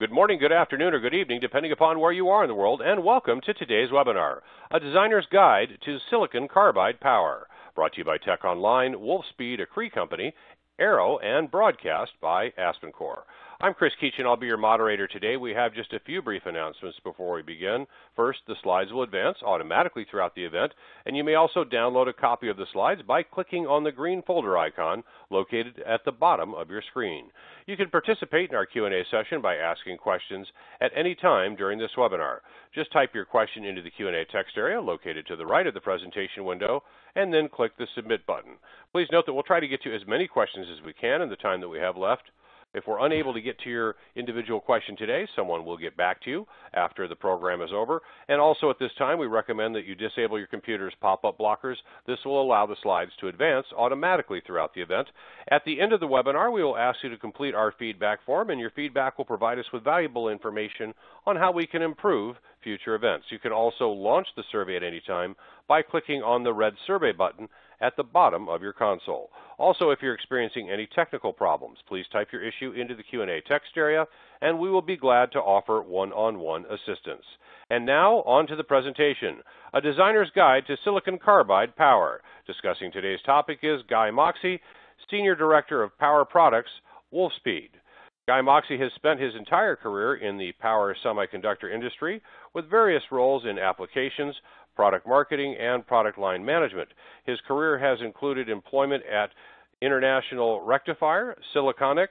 Good morning, good afternoon, or good evening, depending upon where you are in the world, and welcome to today's webinar, A Designer's Guide to Silicon Carbide Power, brought to you by Tech Online, Wolfspeed, a Cree company, Arrow, and broadcast by AspenCore. I'm Chris Keachin. I'll be your moderator today. We have just a few brief announcements before we begin. First, the slides will advance automatically throughout the event, and you may also download a copy of the slides by clicking on the green folder icon located at the bottom of your screen. You can participate in our Q&A session by asking questions at any time during this webinar. Just type your question into the Q&A text area located to the right of the presentation window and then click the submit button. Please note that we'll try to get to as many questions as we can in the time that we have left. If we're unable to get to your individual question today, someone will get back to you after the program is over. And also at this time, we recommend that you disable your computer's pop-up blockers. This will allow the slides to advance automatically throughout the event. At the end of the webinar, we will ask you to complete our feedback form, and your feedback will provide us with valuable information on how we can improve future events. You can also launch the survey at any time by clicking on the red survey button at the bottom of your console. Also, if you're experiencing any technical problems, please type your issue into the Q&A text area, and we will be glad to offer one-on-one assistance. And now, on to the presentation, A Designer's Guide to Silicon Carbide Power. Discussing today's topic is Guy Moxey, Senior Director of Power Products, Wolfspeed. Guy Moxey has spent his entire career in the power semiconductor industry with various roles in applications, product marketing, and product line management. His career has included employment at International Rectifier, Siliconix,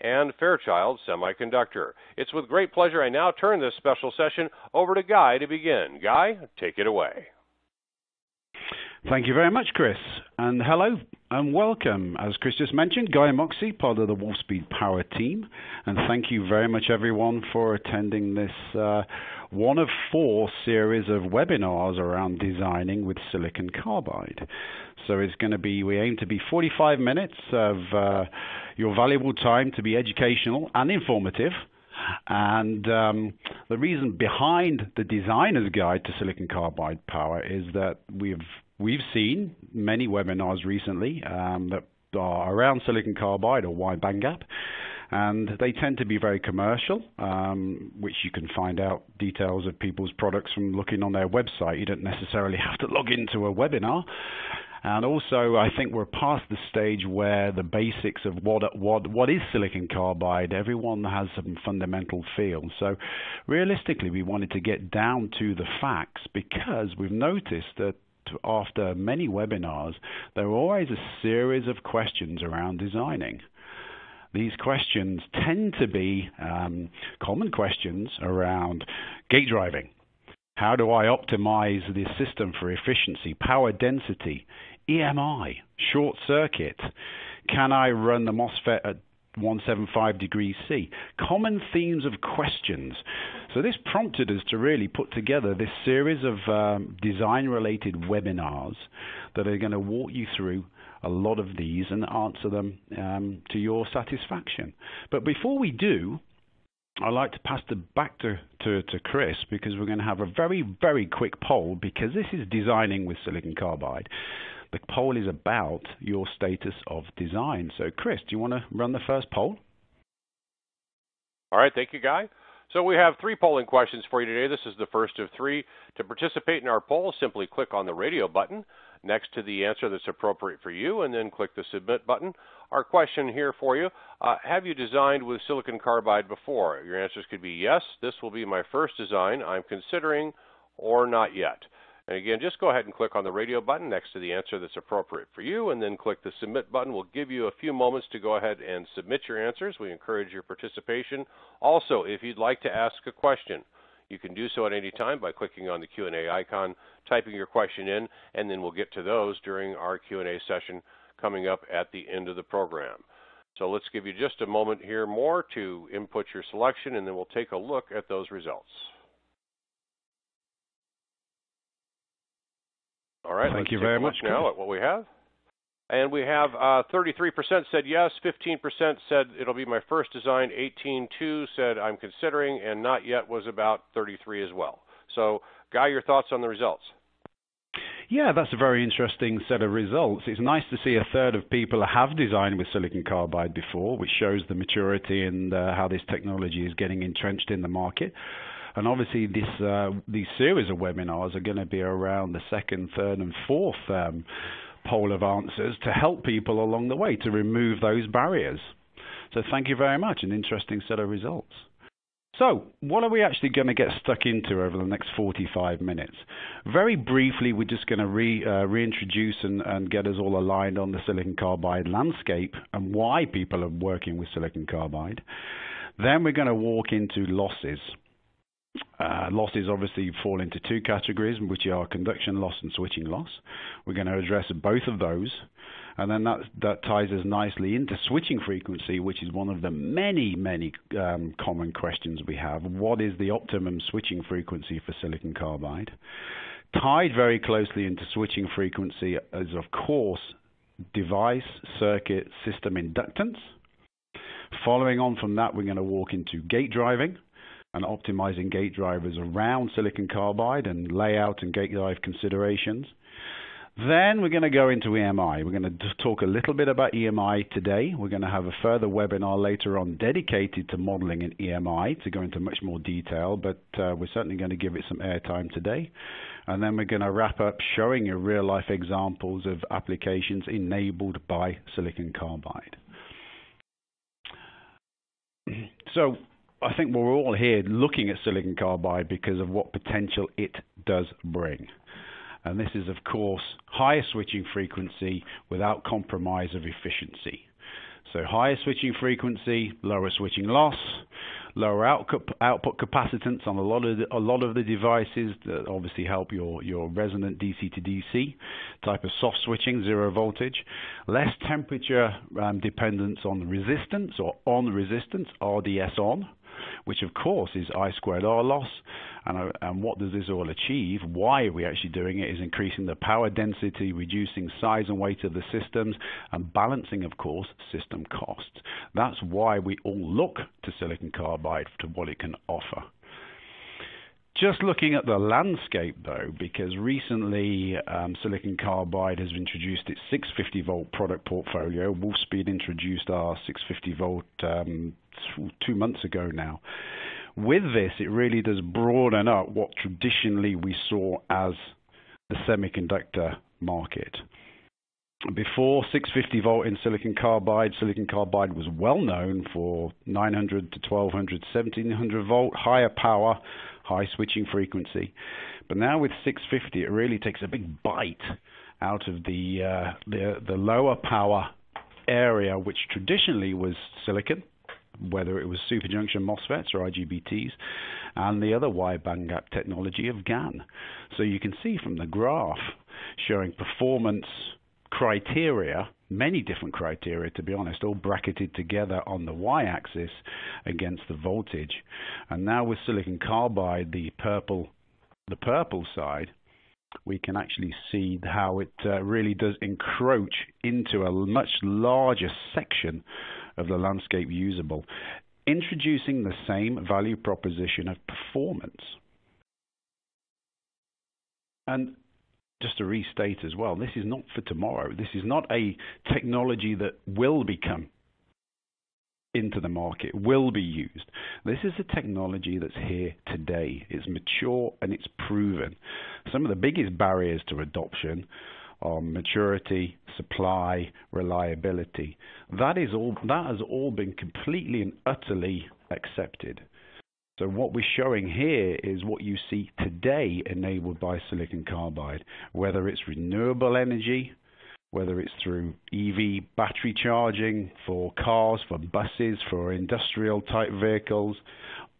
and Fairchild Semiconductor. It's with great pleasure I now turn this special session over to Guy to begin. Guy, take it away. Thank you very much, Chris. And hello and welcome. As Chris just mentioned, Guy Moxey, part of the Wolfspeed Power team. And thank you very much, everyone, for attending this uh, one of four series of webinars around designing with silicon carbide. So it's going to be, we aim to be 45 minutes of uh, your valuable time to be educational and informative. And um, the reason behind the designer's guide to silicon carbide power is that we've We've seen many webinars recently um, that are around silicon carbide or wide bandgap, and they tend to be very commercial, um, which you can find out details of people's products from looking on their website. You don't necessarily have to log into a webinar. And also, I think we're past the stage where the basics of what what what is silicon carbide, everyone has some fundamental feel. So, realistically, we wanted to get down to the facts because we've noticed that after many webinars, there are always a series of questions around designing. These questions tend to be um, common questions around gate driving. How do I optimize the system for efficiency, power density, EMI, short circuit? Can I run the MOSFET at 175 degrees C. Common themes of questions. So this prompted us to really put together this series of um, design-related webinars that are going to walk you through a lot of these and answer them um, to your satisfaction. But before we do, I'd like to pass it back to, to, to, Chris because we're going to have a very, very quick poll because this is designing with silicon carbide. The poll is about your status of design. So, Chris, do you want to run the first poll? All right, thank you, Guy. So we have three polling questions for you today. This is the first of three. To participate in our poll, simply click on the radio button next to the answer that's appropriate for you, and then click the submit button. Our question here for you uh, Have you designed with silicon carbide before? Your answers could be yes, this will be my first design, I'm considering, or not yet. And again, just go ahead and click on the radio button next to the answer that's appropriate for you, and then click the submit button. We'll give you a few moments to go ahead and submit your answers. We encourage your participation. Also, if you'd like to ask a question, you can do so at any time by clicking on the Q&A icon, typing your question in, and then we'll get to those during our Q&A session coming up at the end of the program. So let's give you just a moment here more to input your selection, and then we'll take a look at those results. All right. Thank you very much. Now at what we have. And we have uh, 33% said yes, 15% said it'll be my first design, 18.2 said I'm considering, and not yet was about 33 as well. So, Guy, your thoughts on the results? Yeah, that's a very interesting set of results. It's nice to see a third of people have designed with silicon carbide before, which shows the maturity and uh, how this technology is getting entrenched in the market. And obviously, this uh, these series of webinars are going to be around the second, third, and fourth um, poll of answers to help people along the way to remove those barriers. So thank you very much. An interesting set of results. So, what are we actually going to get stuck into over the next 45 minutes? Very briefly, we're just going to re, uh, reintroduce and, and, get us all aligned on the silicon carbide landscape and why people are working with silicon carbide. Then we're going to walk into losses. Uh, losses obviously fall into two categories, which are conduction loss and switching loss. We're going to address both of those. And then that, that ties us nicely into switching frequency, which is one of the many, many um, common questions we have. What is the optimum switching frequency for silicon carbide? Tied very closely into switching frequency is, of course, device, circuit, system inductance. Following on from that, we're going to walk into gate driving and optimizing gate drivers around silicon carbide and layout and gate drive considerations. Then we're going to go into EMI. We're going to talk a little bit about EMI today. We're going to have a further webinar later on dedicated to modeling in EMI to go into much more detail, but uh, we're certainly going to give it some airtime today. And then we're going to wrap up showing you real life examples of applications enabled by silicon carbide. So I think we're all here looking at silicon carbide because of what potential it does bring. And this is, of course, higher switching frequency without compromise of efficiency. So higher switching frequency, lower switching loss, lower output, output capacitance on a lot of the, a lot of the devices that obviously help your, your resonant DC to DC type of soft switching, zero voltage, less temperature um, dependence on resistance or on resistance, RDS on, which of course is I squared R loss. And, uh, and what does this all achieve? Why are we actually doing it is increasing the power density, reducing size and weight of the systems, and balancing, of course, system costs. That's why we all look to silicon carbide to what it can offer. Just looking at the landscape though, because recently um, silicon carbide has introduced its 650 volt product portfolio. Wolfspeed introduced our 650 volt um, two months ago now. With this, it really does broaden up what traditionally we saw as the semiconductor market. Before 650 volt in silicon carbide, silicon carbide was well known for 900 to 1200, 1700 volt, higher power, high switching frequency. But now with 650, it really takes a big bite out of the uh, the, the lower power area, which traditionally was silicon, whether it was superjunction MOSFETs or IGBTs, and the other wide bandgap technology of GaN. So you can see from the graph showing performance criteria, many different criteria to be honest, all bracketed together on the y-axis against the voltage. And now with silicon carbide, the purple, the purple side, we can actually see how it uh, really does encroach into a much larger section of the landscape usable, introducing the same value proposition of performance. And just to restate as well, this is not for tomorrow. This is not a technology that will become into the market, will be used. This is a technology that's here today. It's mature and it's proven. Some of the biggest barriers to adoption are maturity, supply, reliability. That is all. That has all been completely and utterly accepted. So what we're showing here is what you see today enabled by silicon carbide, whether it's renewable energy, whether it's through EV battery charging for cars, for buses, for industrial type vehicles,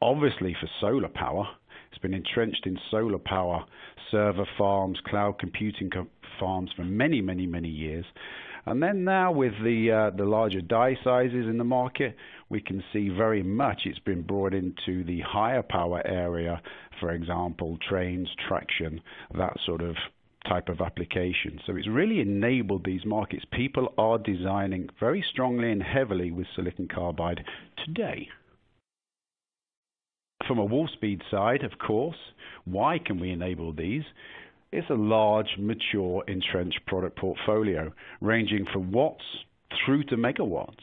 obviously for solar power. It's been entrenched in solar power, server farms, cloud computing farms for many, many, many years. And then now with the uh, the larger die sizes in the market, we can see very much it's been brought into the higher power area, for example, trains, traction, that sort of type of application. So it's really enabled these markets. People are designing very strongly and heavily with silicon carbide today. From a Wolfspeed side, of course, why can we enable these? it's a large, mature, entrenched product portfolio ranging from watts through to megawatts.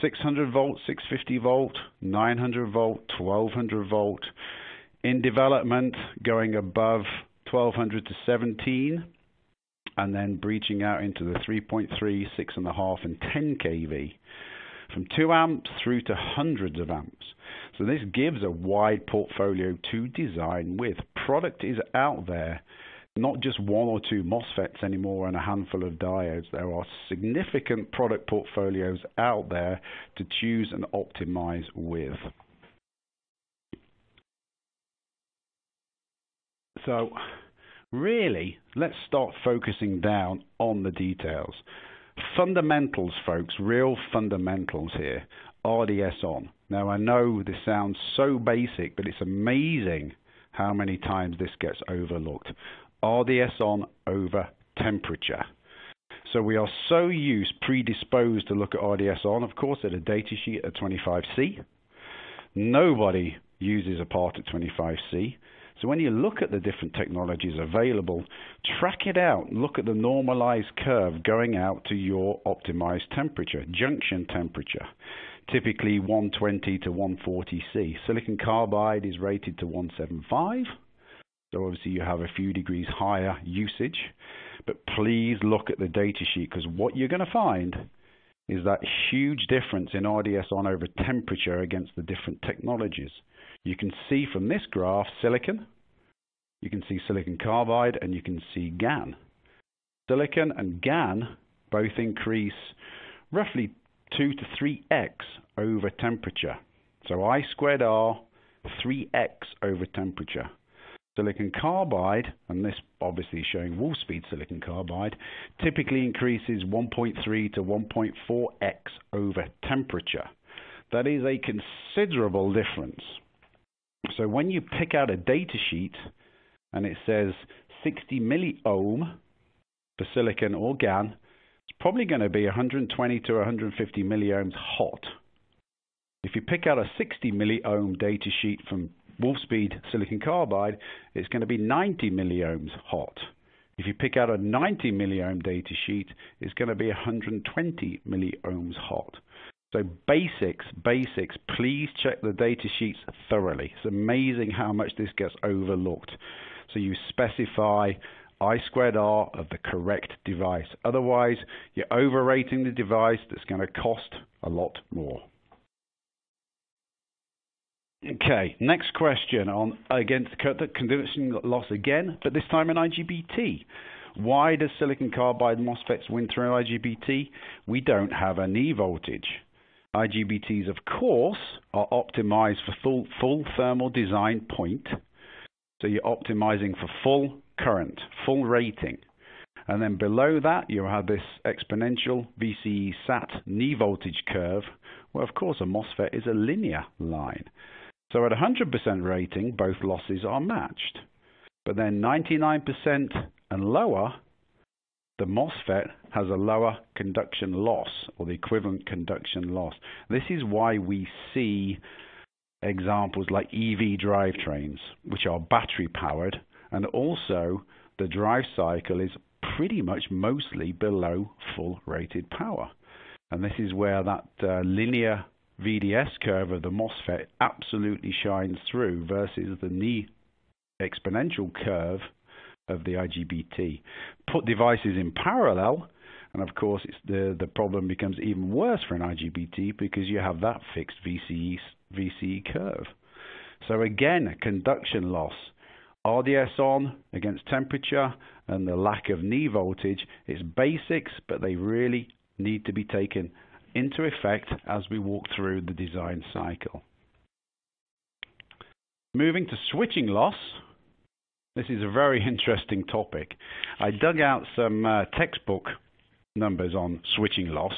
600 volt, 650 volt, 900 volt, 1200 volt. In development, going above 1200 to 17, and then breaching out into the 3.3, 6.5, and 10 kV. From 2 amps through to hundreds of amps. So this gives a wide portfolio to design with. Product is out there not just one or two MOSFETs anymore and a handful of diodes. There are significant product portfolios out there to choose and optimize with. So really, let's start focusing down on the details. Fundamentals, folks, real fundamentals here. RDS on. Now, I know this sounds so basic, but it's amazing how many times this gets overlooked. RDS on over temperature. So we are so used, predisposed to look at RDS on, of course, at a datasheet at 25C. Nobody uses a part at 25C. So when you look at the different technologies available, track it out. Look at the normalized curve going out to your optimized temperature, junction temperature. Typically 120 to 140 C. Silicon carbide is rated to 175. So obviously you have a few degrees higher usage. But please look at the data sheet because what you're going to find is that huge difference in RDS on over temperature against the different technologies. You can see from this graph silicon, you can see silicon carbide, and you can see GaN. Silicon and GaN both increase roughly 2 to 3x over temperature. So I squared R 3x over temperature. Silicon carbide, and this obviously is showing Wolfspeed silicon carbide, typically increases 1.3 to 1.4x over temperature. That is a considerable difference. So when you pick out a data sheet and it says 60 milliohm for silicon or GaN, it's probably going to be 120 to 150 milliohms hot. If you pick out a 60 milliohm data sheet from Wolfspeed silicon carbide, it's going to be 90 milliohms hot. If you pick out a 90 milliohm data sheet, it's going to be 120 milliohms hot. So basics, basics, please check the data sheets thoroughly. It's amazing how much this gets overlooked. So you specify I squared R of the correct device. Otherwise, you're overrating the device that's going to cost a lot more. Okay, next question on against the conduction loss again, but this time in IGBT. Why does silicon carbide MOSFETs win through IGBT? We don't have a knee voltage. IGBTs, of course, are optimized for full, full thermal design point. So you're optimizing for full current, full rating. And then below that, you have this exponential VCE SAT knee voltage curve, where of course a MOSFET is a linear line. So at 100% rating, both losses are matched. But then 99% and lower, the MOSFET has a lower conduction loss or the equivalent conduction loss. This is why we see examples like EV drivetrains, which are battery powered, and also the drive cycle is pretty much mostly below full rated power. And this is where that uh, linear VDS curve of the MOSFET absolutely shines through versus the knee exponential curve of the IGBT. Put devices in parallel, and of course, the the problem becomes even worse for an IGBT because you have that fixed VCE VCE curve. So again, conduction loss, RDS on against temperature, and the lack of knee voltage. It's basics, but they really need to be taken into effect as we walk through the design cycle. Moving to switching loss. This is a very interesting topic. I dug out some uh, textbook numbers on switching loss.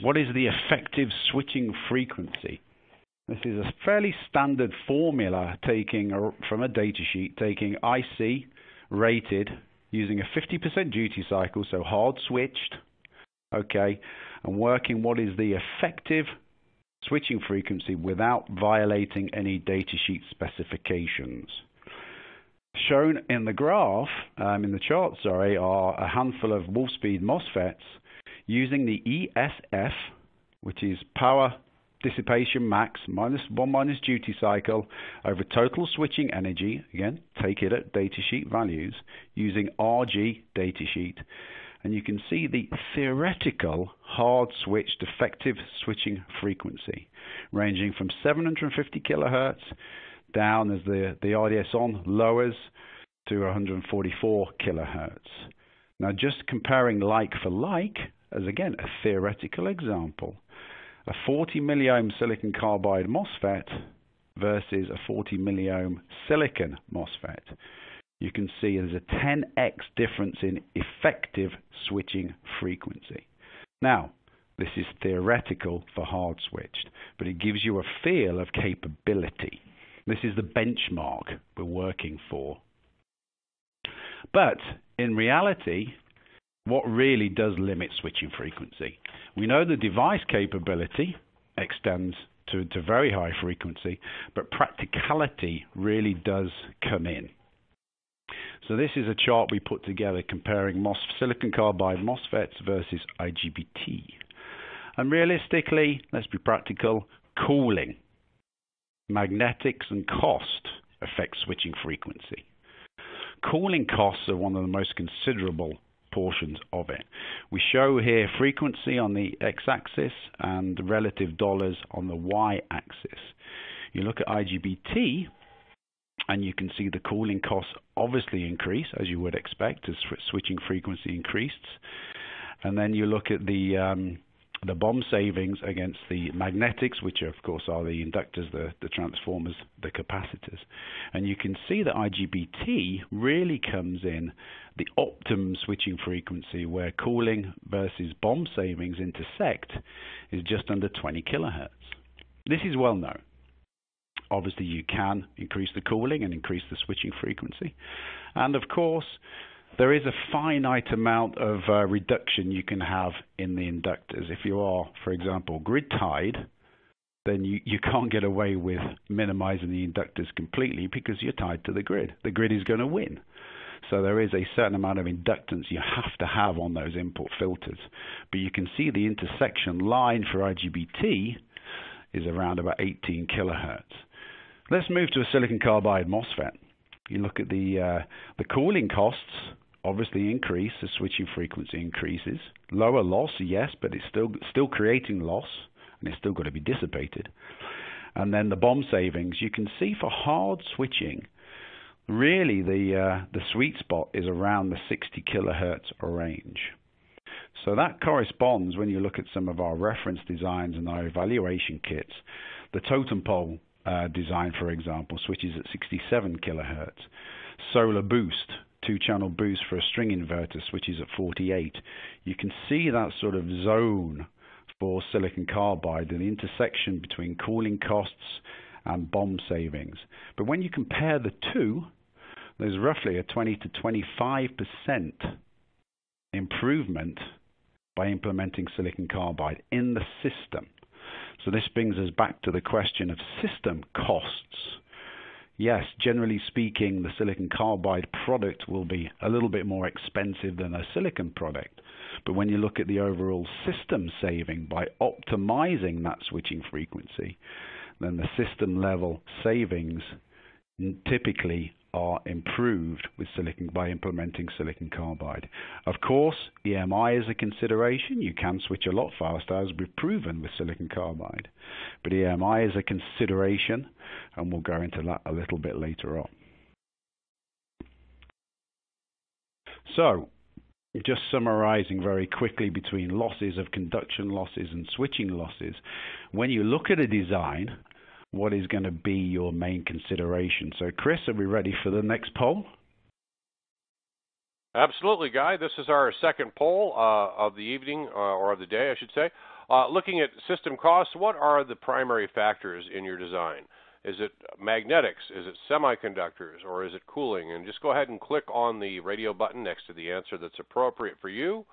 What is the effective switching frequency? This is a fairly standard formula taking a, from a datasheet, taking IC rated using a 50% duty cycle, so hard switched, okay, and working what is the effective switching frequency without violating any datasheet specifications. Shown in the graph, um, in the chart, sorry, are a handful of Wolfspeed MOSFETs using the ESF, which is power dissipation max minus one minus duty cycle over total switching energy. Again, take it at datasheet values using RG datasheet. And you can see the theoretical hard switched effective switching frequency ranging from 750 kilohertz down as the, the RDS on lowers to 144 kilohertz. Now, just comparing like for like, as again a theoretical example, a 40 milliohm silicon carbide MOSFET versus a 40 milliohm silicon MOSFET. You can see there's a 10x difference in effective switching frequency. Now, this is theoretical for hard switched, but it gives you a feel of capability. This is the benchmark we're working for. But in reality, what really does limit switching frequency? We know the device capability extends to, to very high frequency, but practicality really does come in. So this is a chart we put together comparing MOS, silicon carbide MOSFETs versus IGBT. And realistically, let's be practical, cooling, magnetics and cost affect switching frequency. Cooling costs are one of the most considerable portions of it. We show here frequency on the x-axis and relative dollars on the y-axis. You look at IGBT, and you can see the cooling costs obviously increase, as you would expect, as switching frequency increases. And then you look at the um, the BOM savings against the magnetics, which of course are the inductors, the, the transformers, the capacitors. And you can see that IGBT really comes in the optimum switching frequency where cooling versus BOM savings intersect is just under 20 kilohertz. This is well known. Obviously, you can increase the cooling and increase the switching frequency. And of course, there is a finite amount of uh, reduction you can have in the inductors. If you are, for example, grid tied, then you, you can't get away with minimizing the inductors completely because you're tied to the grid. The grid is going to win. So there is a certain amount of inductance you have to have on those input filters. But you can see the intersection line for IGBT is around about 18 kilohertz. Let's move to a silicon carbide MOSFET. You look at the uh, the cooling costs obviously increase as switching frequency increases. Lower loss, yes, but it's still still creating loss, and it's still got to be dissipated. And then the BOM savings, you can see for hard switching, really the uh, the sweet spot is around the 60 kilohertz range. So that corresponds when you look at some of our reference designs and our evaluation kits. The totem pole uh, design, for example, switches at 67 kilohertz. Solar boost two channel boost for a string inverter switches at 48. You can see that sort of zone for silicon carbide, the intersection between cooling costs and BOM savings. But when you compare the two, there's roughly a 20 to 25 percent improvement by implementing silicon carbide in the system. So this brings us back to the question of system costs yes, generally speaking, the silicon carbide product will be a little bit more expensive than a silicon product. But when you look at the overall system saving by optimizing that switching frequency, then the system level savings typically are improved with silicon by implementing silicon carbide. Of course, EMI is a consideration. You can switch a lot faster, as we've proven with silicon carbide. But EMI is a consideration, and we'll go into that a little bit later on. So, just summarizing very quickly between losses of conduction losses and switching losses, when you look at a design, what is going to be your main consideration. So, Chris, are we ready for the next poll? Absolutely, Guy. This is our second poll uh, of the evening, uh, or of the day, I should say. Uh, looking at system costs, what are the primary factors in your design? Is it magnetics? Is it semiconductors? Or is it cooling? And just go ahead and click on the radio button next to the answer that's appropriate for you,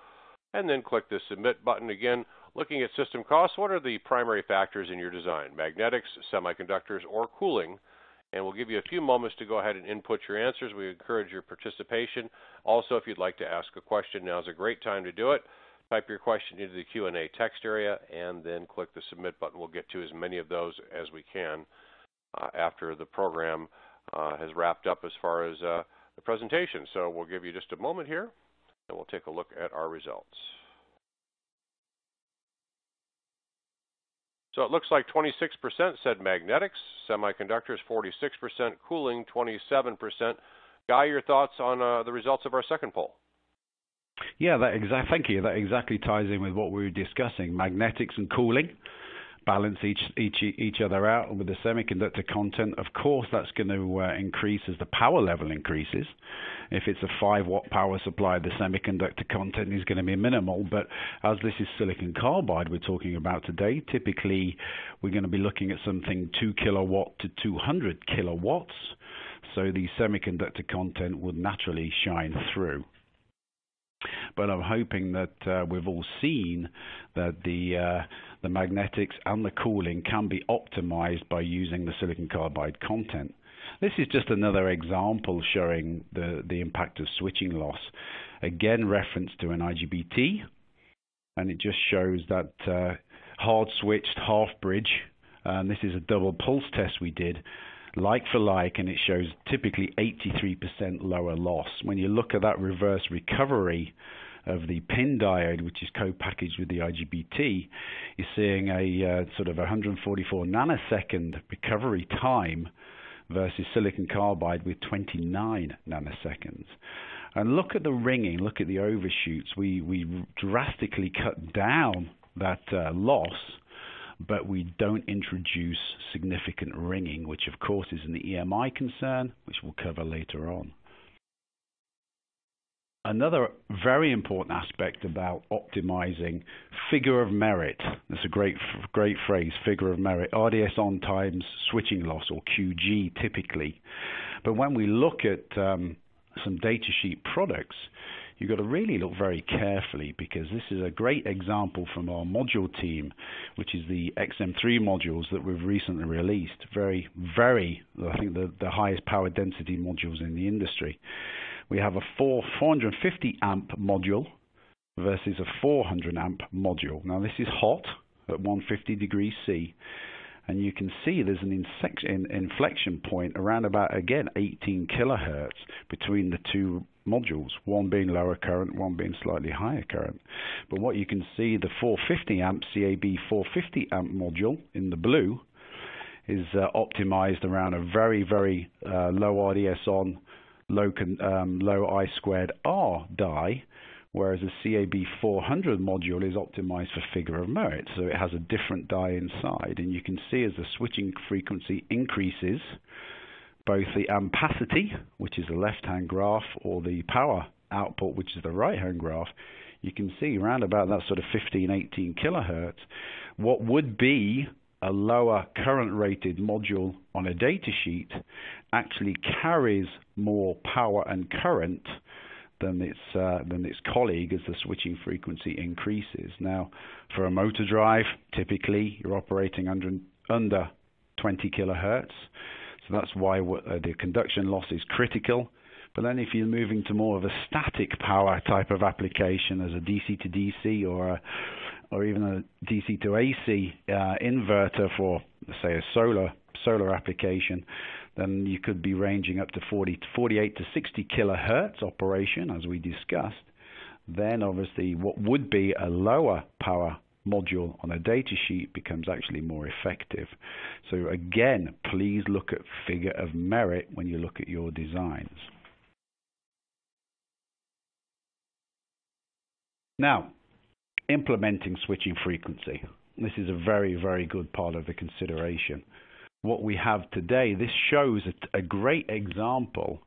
and then click the submit button again Looking at system costs, what are the primary factors in your design? Magnetics, semiconductors, or cooling? and we'll give you a few moments to go ahead and input your answers. We encourage your participation. Also, if you'd like to ask a question, now is a great time to do it. Type your question into the Q&A text area and then click the submit button. We'll get to as many of those as we can uh, after the program uh, has wrapped up as far as uh, the presentation. So we'll give you just a moment here and we'll take a look at our results. So it looks like 26% said magnetics, semiconductors 46%, cooling 27%. Guy, your thoughts on uh, the results of our second poll? Yeah, that exact. Thank you. That exactly ties in with what we were discussing: magnetics and cooling balance each other out. With the semiconductor content, of course, that's going to uh, increase as the power level increases. If it's a five watt power supply, the semiconductor content is going to be minimal. But as this is silicon carbide we're talking about today, typically we're going to be looking at something two kilowatt to 200 kilowatts. So the semiconductor content would naturally shine through but I'm hoping that uh, we've all seen that the uh, the magnetics and the cooling can be optimized by using the silicon carbide content. This is just another example showing the, the impact of switching loss. Again, reference to an IGBT, and it just shows that uh, hard switched half bridge, and this is a double pulse test we did, like for like, and it shows typically 83% lower loss. When you look at that reverse recovery of the PIN diode, which is co-packaged with the IGBT, you're seeing a uh, sort of 144 nanosecond recovery time versus silicon carbide with 29 nanoseconds. And look at the ringing, look at the overshoots. We we drastically cut down that uh, loss, but we don't introduce significant ringing, which of course is an EMI concern, which we'll cover later on. Another very important aspect about optimizing figure of merit. That's a great, great phrase, figure of merit. RDS on times switching loss, or QG, typically. But when we look at um, some datasheet products, you've got to really look very carefully because this is a great example from our module team, which is the XM3 modules that we've recently released. Very, very, I think the, the highest power density modules in the industry we have a 4, 450 amp module versus a 400 amp module. Now this is hot at 150 degrees C and you can see there's an inflection point around about again 18 kilohertz between the two modules, one being lower current, one being slightly higher current. But what you can see, the 450 amp CAB 450 amp module in the blue is uh, optimized around a very, very uh, low RDS on low, um, low I squared R die, whereas the CAB 400 module is optimized for figure of merit. So it has a different die inside. And you can see as the switching frequency increases, both the ampacity, which is the left-hand graph, or the power output, which is the right-hand graph, you can see around about that sort of 15, 18 kilohertz, what would be a lower current rated module on a datasheet actually carries more power and current than its uh, than its colleague as the switching frequency increases. Now, for a motor drive, typically you're operating under under 20 kilohertz, so that's why uh, the conduction loss is critical. But then if you're moving to more of a static power type of application as a DC to DC or a or even a DC to AC uh, inverter for, say, a solar solar application, then you could be ranging up to 40 48 to 60 kilohertz operation, as we discussed. Then, obviously, what would be a lower power module on a data sheet becomes actually more effective. So again, please look at figure of merit when you look at your designs. Now, implementing switching frequency. This is a very, very good part of the consideration. What we have today, this shows a, great example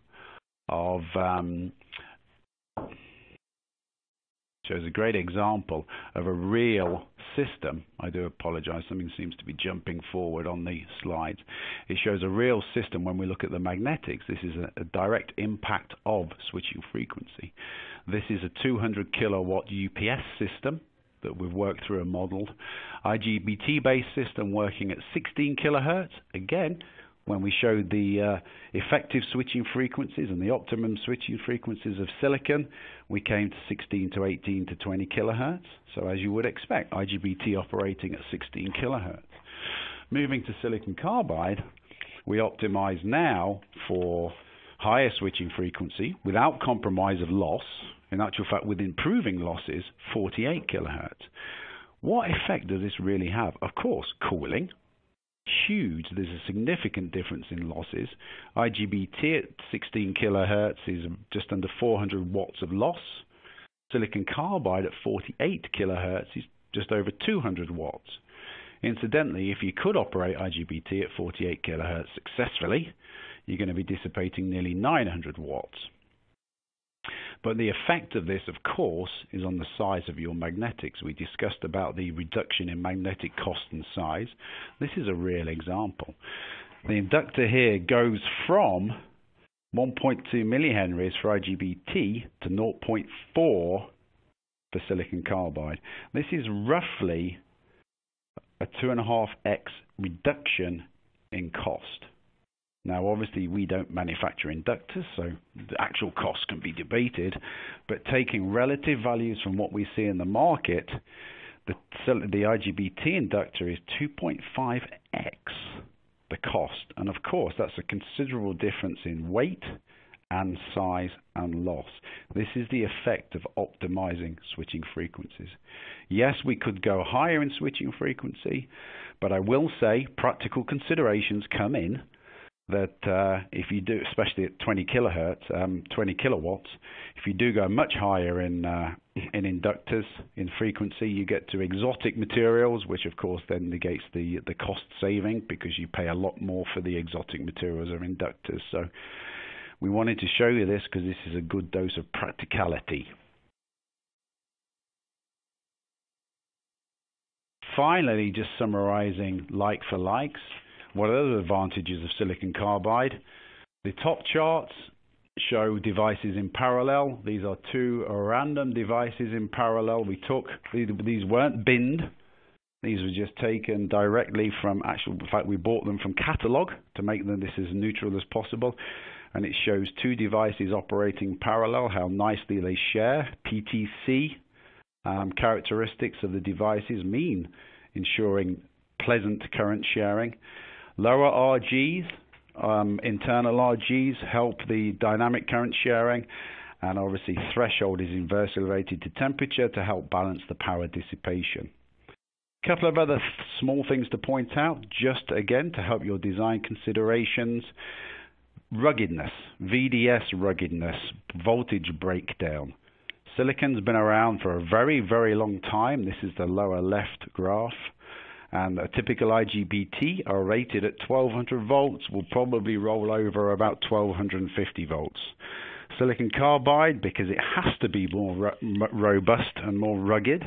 of um, shows a great example of a real system. I do apologize, something seems to be jumping forward on the slides. It shows a real system when we look at the magnetics. This is a, a direct impact of switching frequency. This is a 200 kilowatt UPS system that we've worked through and modeled. IGBT-based system working at 16 kilohertz. Again, when we showed the uh, effective switching frequencies and the optimum switching frequencies of silicon, we came to 16 to 18 to 20 kilohertz. So as you would expect, IGBT operating at 16 kilohertz. Moving to silicon carbide, we optimize now for higher switching frequency without compromise of loss, in actual fact with improving losses, 48 kilohertz. What effect does this really have? Of course, cooling, huge. There's a significant difference in losses. IGBT at 16 kilohertz is just under 400 watts of loss. Silicon carbide at 48 kilohertz is just over 200 watts. Incidentally, if you could operate IGBT at 48 kilohertz successfully, you're going to be dissipating nearly 900 watts. But the effect of this, of course, is on the size of your magnetics. We discussed about the reduction in magnetic cost and size. This is a real example. The inductor here goes from 1.2 millihenries for IGBT to 0.4 for silicon carbide. This is roughly a 2.5x reduction in cost. Now, obviously, we don't manufacture inductors, so the actual cost can be debated. But taking relative values from what we see in the market, the, the IGBT inductor is 2.5x the cost. And of course, that's a considerable difference in weight and size and loss. This is the effect of optimizing switching frequencies. Yes, we could go higher in switching frequency, but I will say practical considerations come in that uh, if you do, especially at 20 kilohertz, um, 20 kilowatts, if you do go much higher in uh, in inductors in frequency, you get to exotic materials, which of course then negates the the cost saving because you pay a lot more for the exotic materials of inductors. So we wanted to show you this because this is a good dose of practicality. Finally, just summarizing like for likes. What are the advantages of silicon carbide? The top charts show devices in parallel. These are two random devices in parallel. We took these weren't binned. These were just taken directly from actual. In fact, we bought them from catalog to make them this as neutral as possible. And it shows two devices operating parallel, how nicely they share. PTC um, characteristics of the devices mean ensuring pleasant current sharing. Lower RGs, um, internal RGs help the dynamic current sharing, and obviously threshold is inversely related to temperature to help balance the power dissipation. A couple of other small things to point out, just again to help your design considerations. Ruggedness, VDS ruggedness, voltage breakdown. Silicon's been around for a very, very long time. This is the lower left graph and a typical IGBT are rated at 1200 volts will probably roll over about 1250 volts. Silicon carbide, because it has to be more ro robust and more rugged,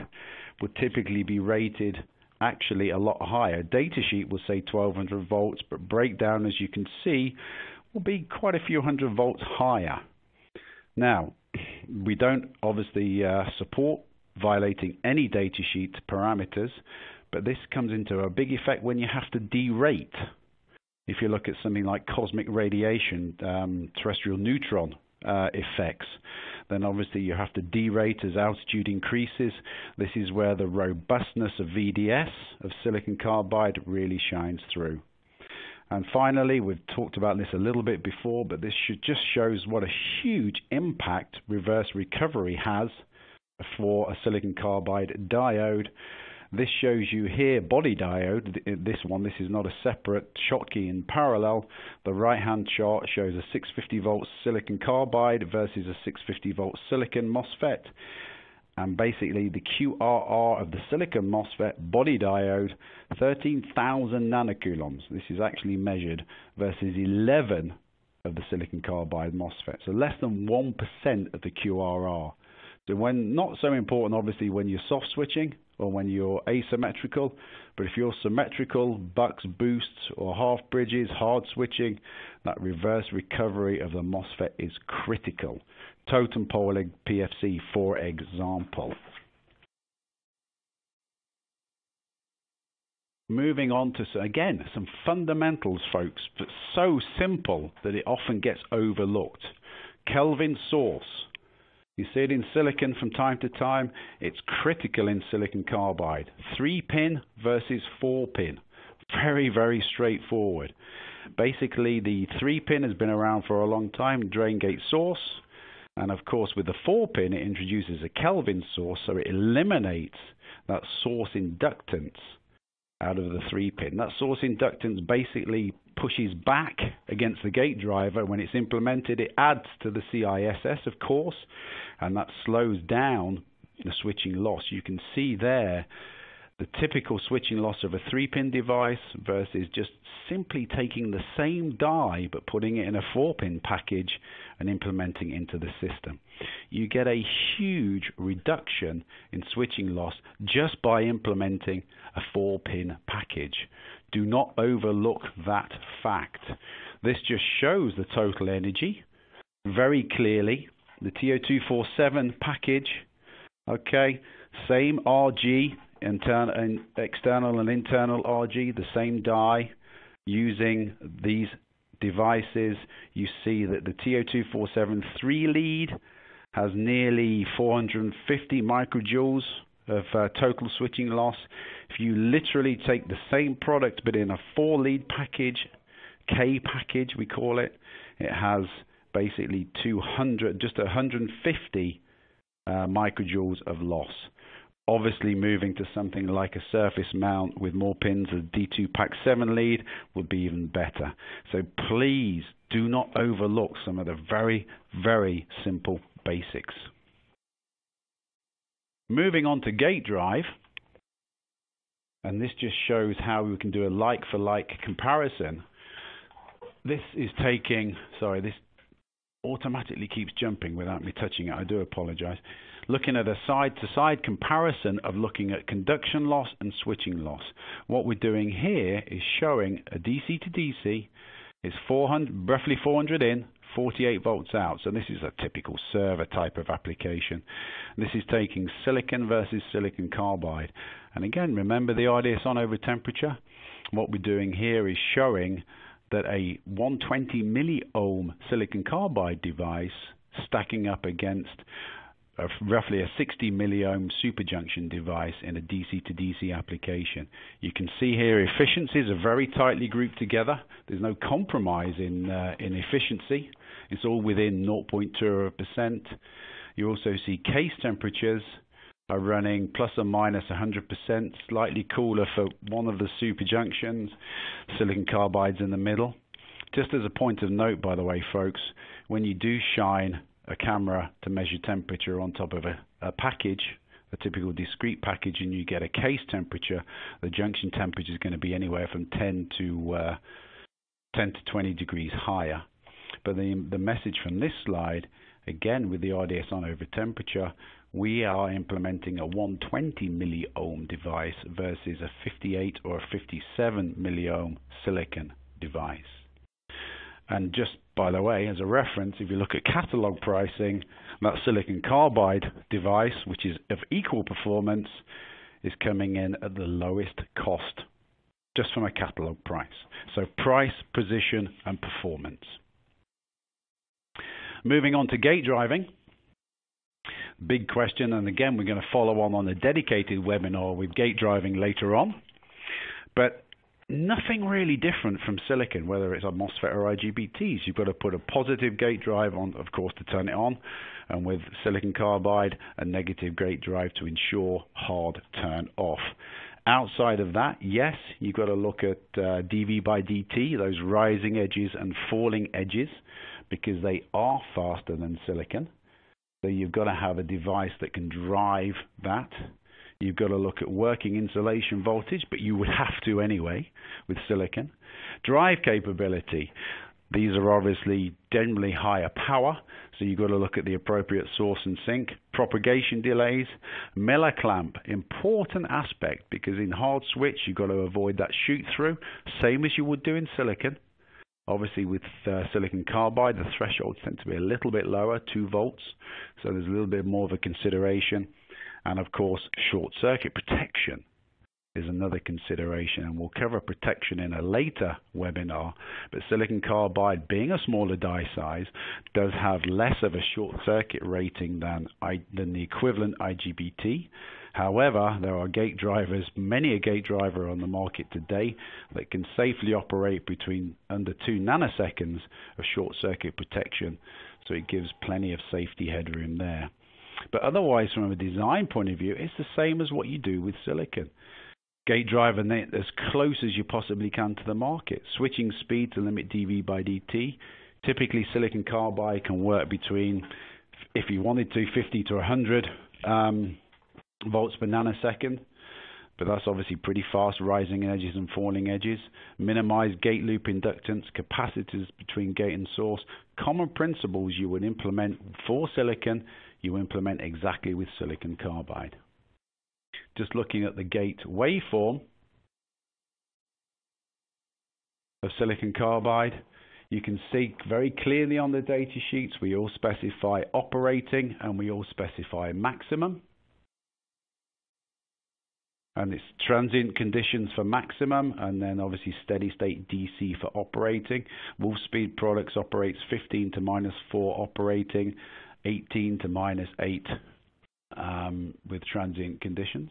would typically be rated actually a lot higher. Datasheet will say 1200 volts, but breakdown, as you can see, will be quite a few hundred volts higher. Now, we don't obviously uh, support violating any datasheet parameters, but this comes into a big effect when you have to derate. If you look at something like cosmic radiation, um, terrestrial neutron uh, effects, then obviously you have to derate as altitude increases. This is where the robustness of VDS, of silicon carbide, really shines through. And finally, we've talked about this a little bit before, but this just shows what a huge impact reverse recovery has for a silicon carbide diode this shows you here body diode. This one, this is not a separate Schottky in parallel. The right hand chart shows a 650 volt silicon carbide versus a 650 volt silicon MOSFET. And basically the QRR of the silicon MOSFET body diode, 13,000 nanocoulombs. This is actually measured versus 11 of the silicon carbide MOSFET. So less than 1% of the QRR. So when not so important, obviously, when you're soft switching or when you're asymmetrical, but if you're symmetrical, bucks, boosts, or half bridges, hard switching, that reverse recovery of the MOSFET is critical. Totem pole PFC, for example. moving on to, again, some fundamentals, folks, but so simple that it often gets overlooked. Kelvin source. You see it in silicon from time to time. It's critical in silicon carbide. Three pin versus four pin. Very, very straightforward. Basically, the three pin has been around for a long time, drain gate source. And of course, with the four pin, it introduces a Kelvin source, so it eliminates that source inductance out of the three pin. That source inductance basically pushes back against the gate driver when it's implemented. It adds to the CISS, of course, and that slows down the switching loss. You can see there the typical switching loss of a three pin device versus just simply taking the same die but putting it in a four pin package and implementing into the system. You get a huge reduction in switching loss just by implementing a four pin package. Do not overlook that fact. This just shows the total energy very clearly. The TO247 package, okay, same RG internal and external and internal RG, the same die using these devices. You see that the TO247 3 lead has nearly 450 microjoules of uh, total switching loss. If you literally take the same product but in a 4 lead package, K package we call it, it has basically 200, just 150 uh, microjoules of loss. Obviously, moving to something like a surface mount with more pins, a D2PAK 7 lead would be even better. So please do not overlook some of the very, very simple basics. Moving on to gate drive, and this just shows how we can do a like for like comparison. This is taking, sorry, this automatically keeps jumping without me touching it. I do apologize looking at a side-to-side comparison of looking at conduction loss and switching loss. What we're doing here is showing a DC to DC is 400, roughly 400 in, 48 volts out. So this is a typical server type of application. This is taking silicon versus silicon carbide. And again, remember the RDS on over temperature? What we're doing here is showing that a 120 milliohm silicon carbide device stacking up against of roughly a 60 milliohm superjunction device in a DC to DC application. You can see here efficiencies are very tightly grouped together. There's no compromise in uh, in efficiency. It's all within 0.2%. You also see case temperatures are running plus or minus 100%, slightly cooler for one of the superjunctions, silicon carbides in the middle. Just as a point of note, by the way, folks, when you do shine a camera to measure temperature on top of a, a package, a typical discrete package, and you get a case temperature, the junction temperature is going to be anywhere from 10 to uh, 10 to 20 degrees higher. But the, the message from this slide, again with the RDS on over temperature, we are implementing a 120 milliohm device versus a 58 or a 57 milliohm silicon device. And just by the way, as a reference, if you look at catalog pricing, that silicon carbide device, which is of equal performance, is coming in at the lowest cost just from a catalog price. So price, position, and performance. Moving on to gate driving. Big question, and again, we're going to follow on on a dedicated webinar with gate driving later on. But nothing really different from silicon, whether it's a MOSFET or IGBTs. You've got to put a positive gate drive on, of course, to turn it on, and with silicon carbide, a negative gate drive to ensure hard turn off. Outside of that, yes, you've got to look at uh, dV by dt, those rising edges and falling edges, because they are faster than silicon. So you've got to have a device that can drive that. You've got to look at working insulation voltage, but you would have to anyway with silicon. Drive capability. These are obviously generally higher power, so you've got to look at the appropriate source and sink. Propagation delays, Miller clamp, important aspect because in hard switch you've got to avoid that shoot through, same as you would do in silicon. Obviously, with uh, silicon carbide, the thresholds tend to be a little bit lower, 2 volts, so there's a little bit more of a consideration and of course short circuit protection is another consideration, and we'll cover protection in a later webinar. But silicon carbide, being a smaller die size, does have less of a short circuit rating than, I, than the equivalent IGBT. However, there are gate drivers, many a gate driver on the market today that can safely operate between under 2 nanoseconds of short circuit protection, so it gives plenty of safety headroom there. But otherwise, from a design point of view, it's the same as what you do with silicon gate driver as close as you possibly can to the market. Switching speed to limit dV by dt. Typically, silicon carbide can work between, if you wanted to, 50 to 100 um, volts per nanosecond. But that's obviously pretty fast, rising edges and falling edges. Minimize gate loop inductance, capacitors between gate and source. Common principles you would implement for silicon, you implement exactly with silicon carbide just looking at the gate waveform of silicon carbide, you can see very clearly on the data sheets we all specify operating and we all specify maximum. And it's transient conditions for maximum and then obviously steady state DC for operating. Wolf speed products operates 15 to minus 4 operating, 18 to minus 8 um, with transient conditions.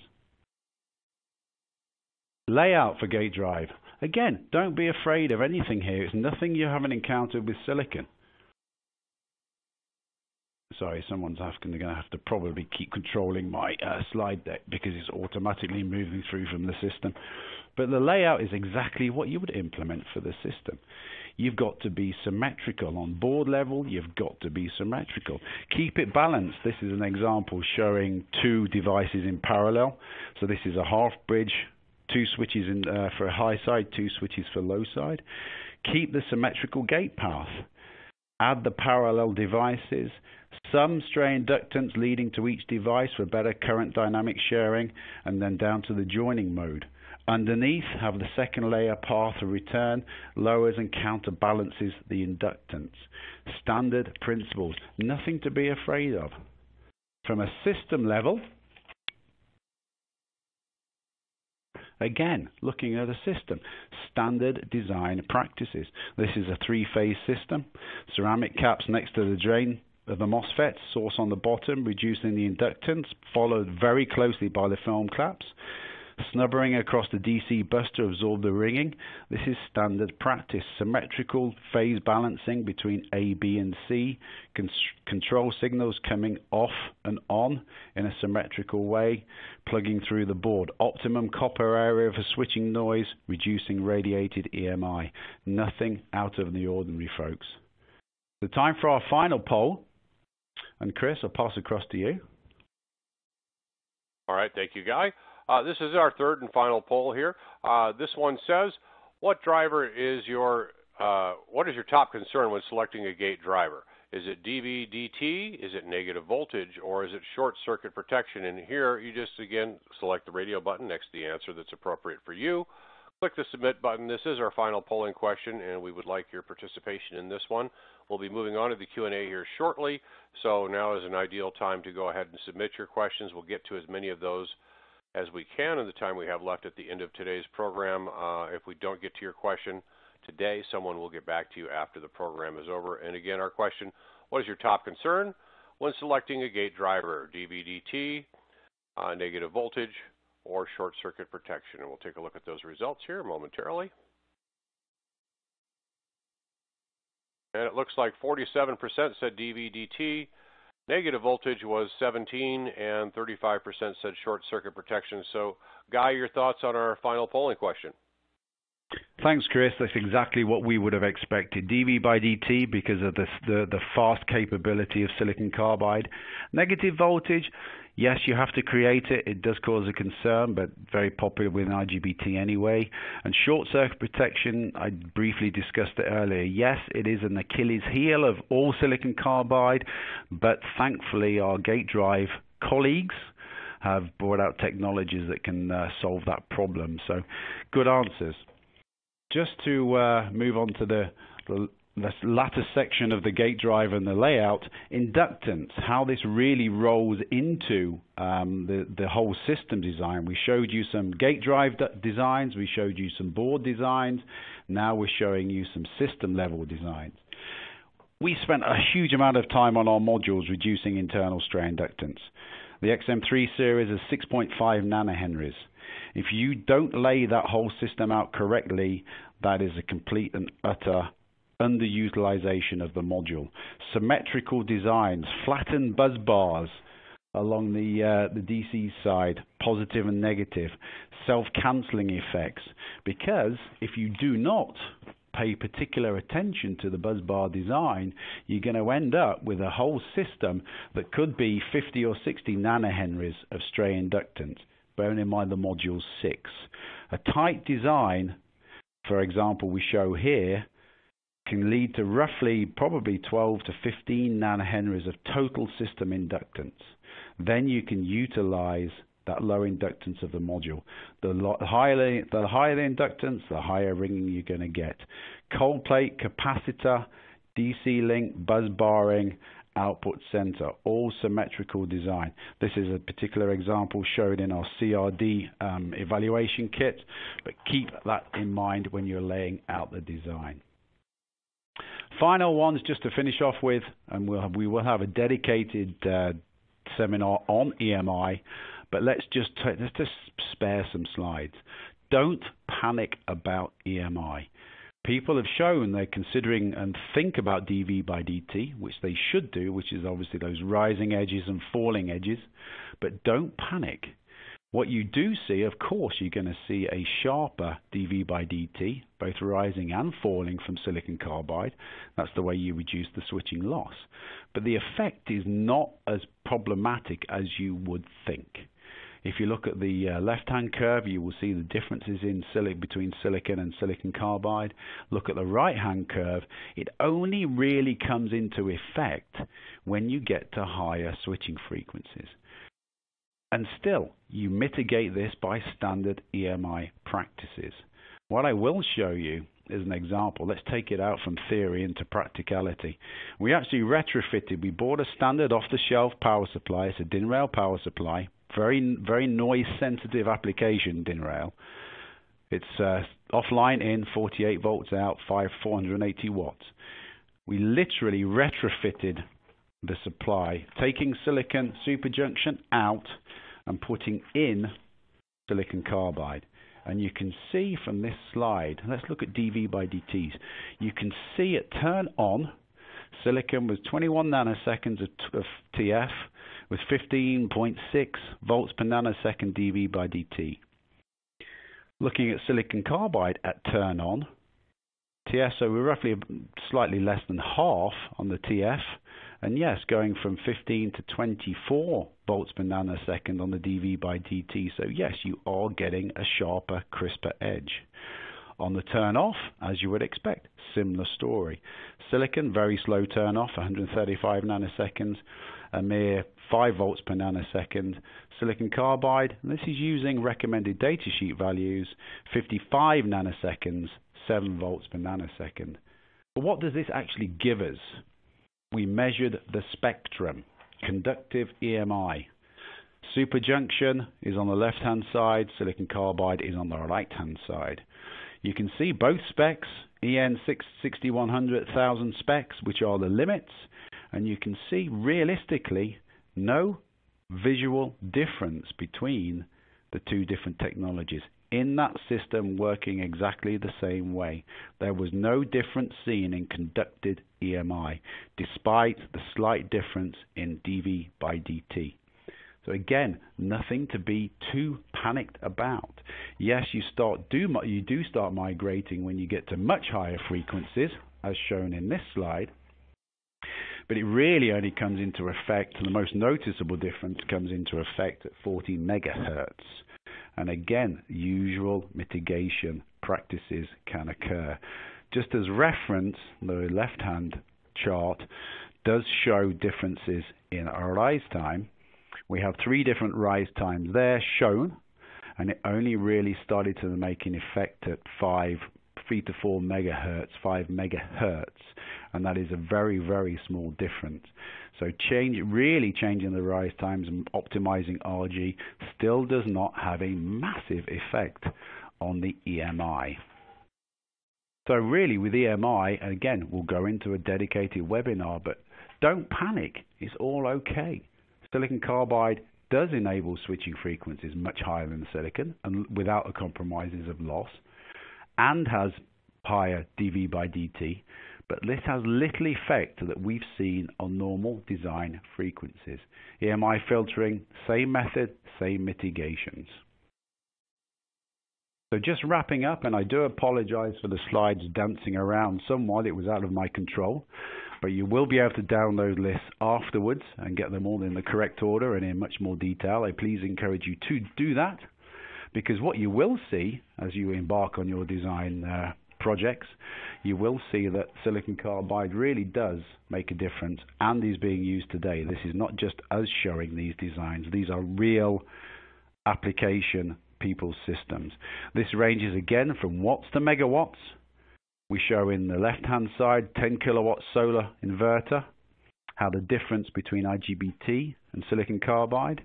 Layout for gate drive. Again, don't be afraid of anything here. It's nothing you haven't encountered with silicon. Sorry, someone's asking. They're going to have to probably keep controlling my uh, slide deck because it's automatically moving through from the system. But the layout is exactly what you would implement for the system. You've got to be symmetrical on board level. You've got to be symmetrical. Keep it balanced. This is an example showing two devices in parallel. So this is a half bridge two switches in, uh, for high side, two switches for low side. Keep the symmetrical gate path. Add the parallel devices. Some stray inductance leading to each device for better current dynamic sharing, and then down to the joining mode. Underneath, have the second layer path of return, lowers and counterbalances the inductance. Standard principles, nothing to be afraid of. From a system level, Again, looking at a system, standard design practices. This is a three-phase system. Ceramic caps next to the drain of the MOSFET, source on the bottom, reducing the inductance, followed very closely by the film caps. Snubbering across the DC bus to absorb the ringing. This is standard practice. Symmetrical phase balancing between A, B, and C. Con control signals coming off and on in a symmetrical way. Plugging through the board. Optimum copper area for switching noise, reducing radiated EMI. Nothing out of the ordinary, folks. The time for our final poll. And Chris, I'll pass across to you. All right, thank you, Guy. Uh, this is our third and final poll here. Uh, this one says, what driver is your, uh, what is your top concern when selecting a gate driver? Is it DV/DT? Is it negative voltage? Or is it short circuit protection? And here you just, again, select the radio button next to the answer that's appropriate for you. Click the submit button. This is our final polling question, and we would like your participation in this one. We'll be moving on to the Q&A here shortly, so now is an ideal time to go ahead and submit your questions. We'll get to as many of those as we can in the time we have left at the end of today's program. Uh, if we don't get to your question today, someone will get back to you after the program is over. And again, our question, what is your top concern when selecting a gate driver, DV/DT, uh, negative voltage, or short circuit protection? And we'll take a look at those results here momentarily. And it looks like 47% said DV/DT, Negative voltage was 17 and 35% said short circuit protection. So, Guy, your thoughts on our final polling question? Thanks, Chris. That's exactly what we would have expected. dV by dt because of the, the, the fast capability of silicon carbide. Negative voltage, Yes, you have to create it. It does cause a concern, but very popular with IGBT anyway. And short circuit protection, I briefly discussed it earlier. Yes, it is an Achilles heel of all silicon carbide, but thankfully our gate drive colleagues have brought out technologies that can uh, solve that problem. So good answers. Just to uh, move on to the, the the latter section of the gate drive and the layout, inductance, how this really rolls into um, the, the whole system design. We showed you some gate drive designs, we showed you some board designs, now we're showing you some system level designs. We spent a huge amount of time on our modules reducing internal stray inductance. The XM3 series is 6.5 nanohenries. If you don't lay that whole system out correctly, that is a complete and utter underutilization of the module. Symmetrical designs, flattened bus bars along the uh, the DC side, positive and negative, self-canceling effects. Because if you do not pay particular attention to the bus bar design, you're going to end up with a whole system that could be 50 or 60 nanohenries of stray inductance, bearing in mind the module 6. A tight design, for example, we show here, can lead to roughly probably 12 to 15 nanohenries of total system inductance. Then you can utilize that low inductance of the module. The higher the, higher the inductance, the higher ringing you're going to get. Cold plate, capacitor, DC link, bus barring, output center, all symmetrical design. This is a particular example shown in our CRD um, evaluation kit, but keep that in mind when you're laying out the design. Final ones just to finish off with, and we'll have, we will have a dedicated uh, seminar on EMI, but let's just let's just spare some slides. Don't panic about EMI. People have shown they're considering and think about dV by dt, which they should do, which is obviously those rising edges and falling edges, but don't panic. What you do see, of course, you're going to see a sharper dV by dt, both rising and falling from silicon carbide. That's the way you reduce the switching loss. But the effect is not as problematic as you would think. If you look at the uh, left-hand curve, you will see the differences in silic between silicon and silicon carbide. Look at the right-hand curve. It only really comes into effect when you get to higher switching frequencies. And still, you mitigate this by standard EMI practices. What I will show you is an example. Let's take it out from theory into practicality. We actually retrofitted, we bought a standard off-the-shelf power supply. It's a DIN rail power supply, very, very noise-sensitive application, DIN rail. It's uh, offline in, 48 volts out, 5, 480 watts. We literally retrofitted the supply, taking silicon superjunction out and putting in silicon carbide. And you can see from this slide, let's look at dV by dTs. You can see it turn on. Silicon was 21 nanoseconds of, of TF with 15.6 volts per nanosecond dV by dt. Looking at silicon carbide at turn on, TS, so we're roughly slightly less than half on the TF, and yes, going from 15 to 24 volts per nanosecond on the dV by dt. So yes, you are getting a sharper, crisper edge. On the turn off, as you would expect, similar story. Silicon, very slow turn off, 135 nanoseconds, a mere 5 volts per nanosecond. Silicon carbide, this is using recommended datasheet values, 55 nanoseconds, 7 volts per nanosecond. But what does this actually give us? We measured the spectrum, conductive EMI. Superjunction is on the left-hand side, silicon carbide is on the right-hand side. You can see both specs, EN 6100, 1000 specs, which are the limits, and you can see realistically no visual difference between the two different technologies in that system working exactly the same way. There was no difference seen in conducted EMI, despite the slight difference in dV by dt. So again, nothing to be too panicked about. Yes, you start do you do start migrating when you get to much higher frequencies, as shown in this slide. But it really only comes into effect, the most noticeable difference comes into effect at 40 megahertz. And again, usual mitigation practices can occur. Just as reference, the left-hand chart does show differences in our rise time. We have three different rise times there shown, and it only really started to make an effect at 5, 3 to 4 megahertz, 5 megahertz, and that is a very, very small difference. So change, really changing the rise times and optimizing RG still does not have a massive effect on the EMI. So really with EMI, and again, we'll go into a dedicated webinar, but don't panic. It's all okay. Silicon carbide does enable switching frequencies much higher than silicon and without the compromises of loss and has higher dV by dt, but this has little effect that we've seen on normal design frequencies. EMI filtering, same method, same mitigations. So just wrapping up, and I do apologize for the slides dancing around somewhat. It was out of my control. But you will be able to download lists afterwards and get them all in the correct order and in much more detail. I please encourage you to do that because what you will see as you embark on your design uh, projects, you will see that silicon carbide really does make a difference and is being used today. This is not just us showing these designs. These are real application people's systems. This ranges again from watts to megawatts we show in the left-hand side 10 kilowatt solar inverter, how the difference between IGBT and silicon carbide.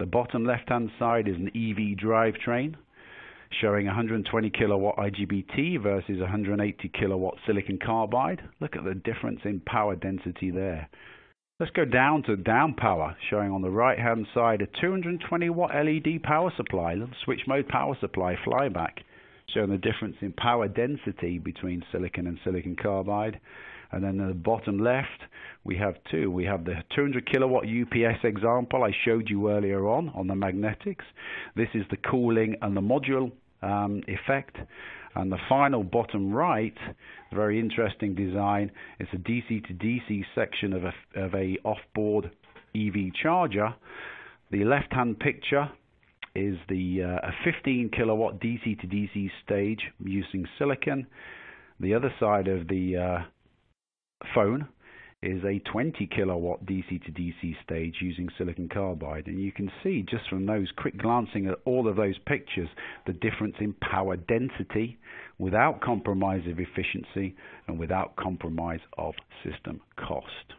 The bottom left-hand side is an EV drivetrain showing 120 kilowatt IGBT versus 180 kilowatt silicon carbide. Look at the difference in power density there. Let's go down to down power, showing on the right hand side a 220 watt LED power supply, little switch mode power supply flyback showing the difference in power density between silicon and silicon carbide. And then the bottom left, we have two. We have the 200 kilowatt UPS example I showed you earlier on on the magnetics. This is the cooling and the module um, effect. And the final bottom right, very interesting design. It's a DC to DC section of a, of a off-board EV charger. The left-hand picture is the uh, a 15 kilowatt DC to DC stage using silicon. The other side of the uh, phone is a 20 kilowatt DC to DC stage using silicon carbide. And you can see just from those quick glancing at all of those pictures the difference in power density without compromise of efficiency and without compromise of system cost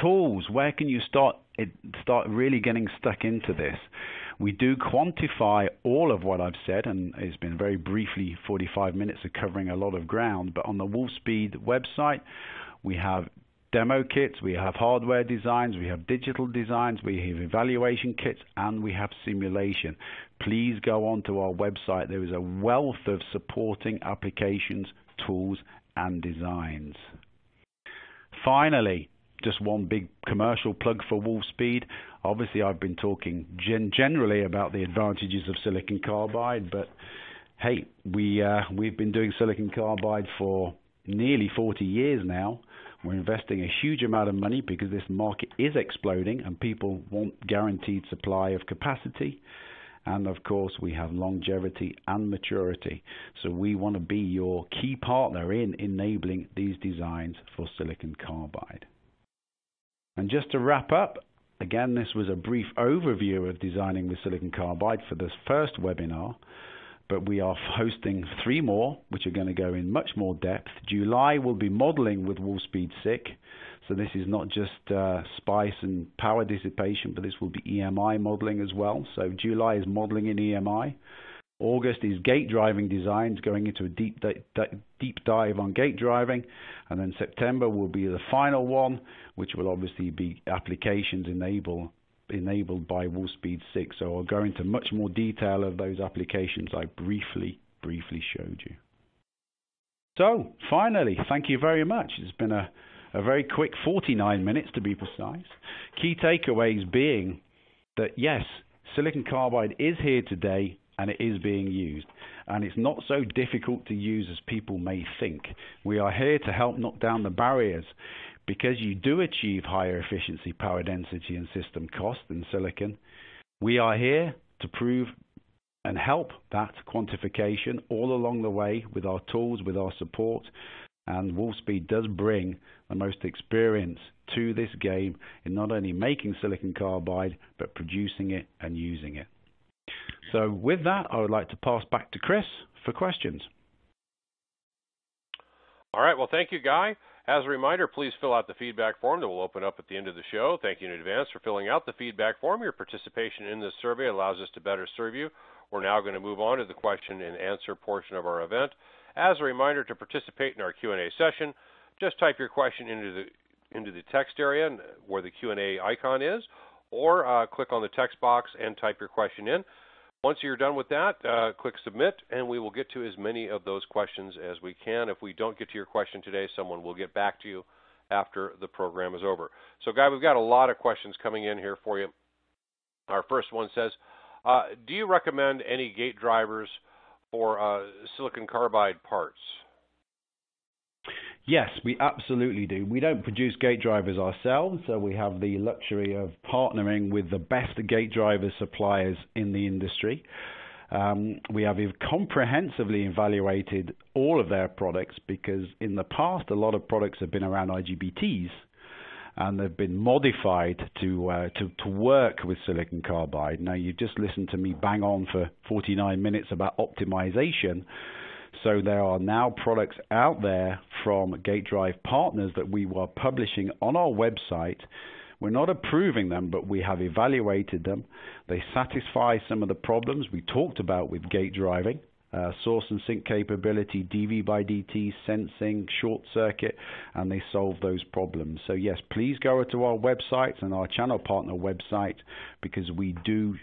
tools, where can you start start really getting stuck into this? We do quantify all of what I've said, and it's been very briefly 45 minutes of covering a lot of ground. But on the Wolfspeed website, we have demo kits, we have hardware designs, we have digital designs, we have evaluation kits, and we have simulation. Please go on to our website. There is a wealth of supporting applications, tools, and designs. Finally, just one big commercial plug for Wolfspeed. Obviously, I've been talking gen- generally about the advantages of silicon carbide, but hey, we uh, we've been doing silicon carbide for nearly 40 years now. We're investing a huge amount of money because this market is exploding and people want guaranteed supply of capacity. And of course, we have longevity and maturity. So we want to be your key partner in enabling these designs for silicon carbide. And just to wrap up, again, this was a brief overview of designing with silicon carbide for this first webinar, but we are hosting three more, which are going to go in much more depth. July will be modeling with Wolfspeed SiC. So this is not just uh, spice and power dissipation, but this will be EMI modeling as well. So July is modeling in EMI. August is gate driving designs, going into a deep deep dive on gate driving, and then September will be the final one, which will obviously be applications enable, enabled by Wolfspeed SiC. So I'll go into much more detail of those applications I briefly briefly showed you. So finally, thank you very much. It's been a, a very quick 49 minutes to be precise. Key takeaways being that yes, silicon carbide is here today and it is being used. And it's not so difficult to use as people may think. We are here to help knock down the barriers because you do achieve higher efficiency, power density, and system cost in silicon. We are here to prove and help that quantification all along the way with our tools, with our support. And Wolfspeed does bring the most experience to this game in not only making silicon carbide, but producing it and using it. So with that, I would like to pass back to Chris for questions. All right. Well, thank you, Guy. As a reminder, please fill out the feedback form that will open up at the end of the show. Thank you in advance for filling out the feedback form. Your participation in this survey allows us to better serve you. We're now going to move on to the question and answer portion of our event. As a reminder, to participate in our Q&A session, just type your question into the into the text area where the Q&A icon is, or uh, click on the text box and type your question in. Once you're done with that, uh, click submit, and we will get to as many of those questions as we can. If we don't get to your question today, someone will get back to you after the program is over. So, Guy, we've got a lot of questions coming in here for you. Our first one says, uh, do you recommend any gate drivers for uh, silicon carbide parts? Yes, we absolutely do. We don't produce gate drivers ourselves, so we have the luxury of partnering with the best gate driver suppliers in the industry. Um, we have comprehensively evaluated all of their products because in the past, a lot of products have been around IGBTs and they've been modified to, uh, to, to work with silicon carbide. Now, you've just listened to me bang on for 49 minutes about optimization. So there are now products out there from Gate Drive partners that we were publishing on our website. We're not approving them, but we have evaluated them. They satisfy some of the problems we talked about with gate driving. Uh, source and sink capability, DV by DT, sensing, short circuit, and they solve those problems. So yes, please go to our website and our channel partner website because we do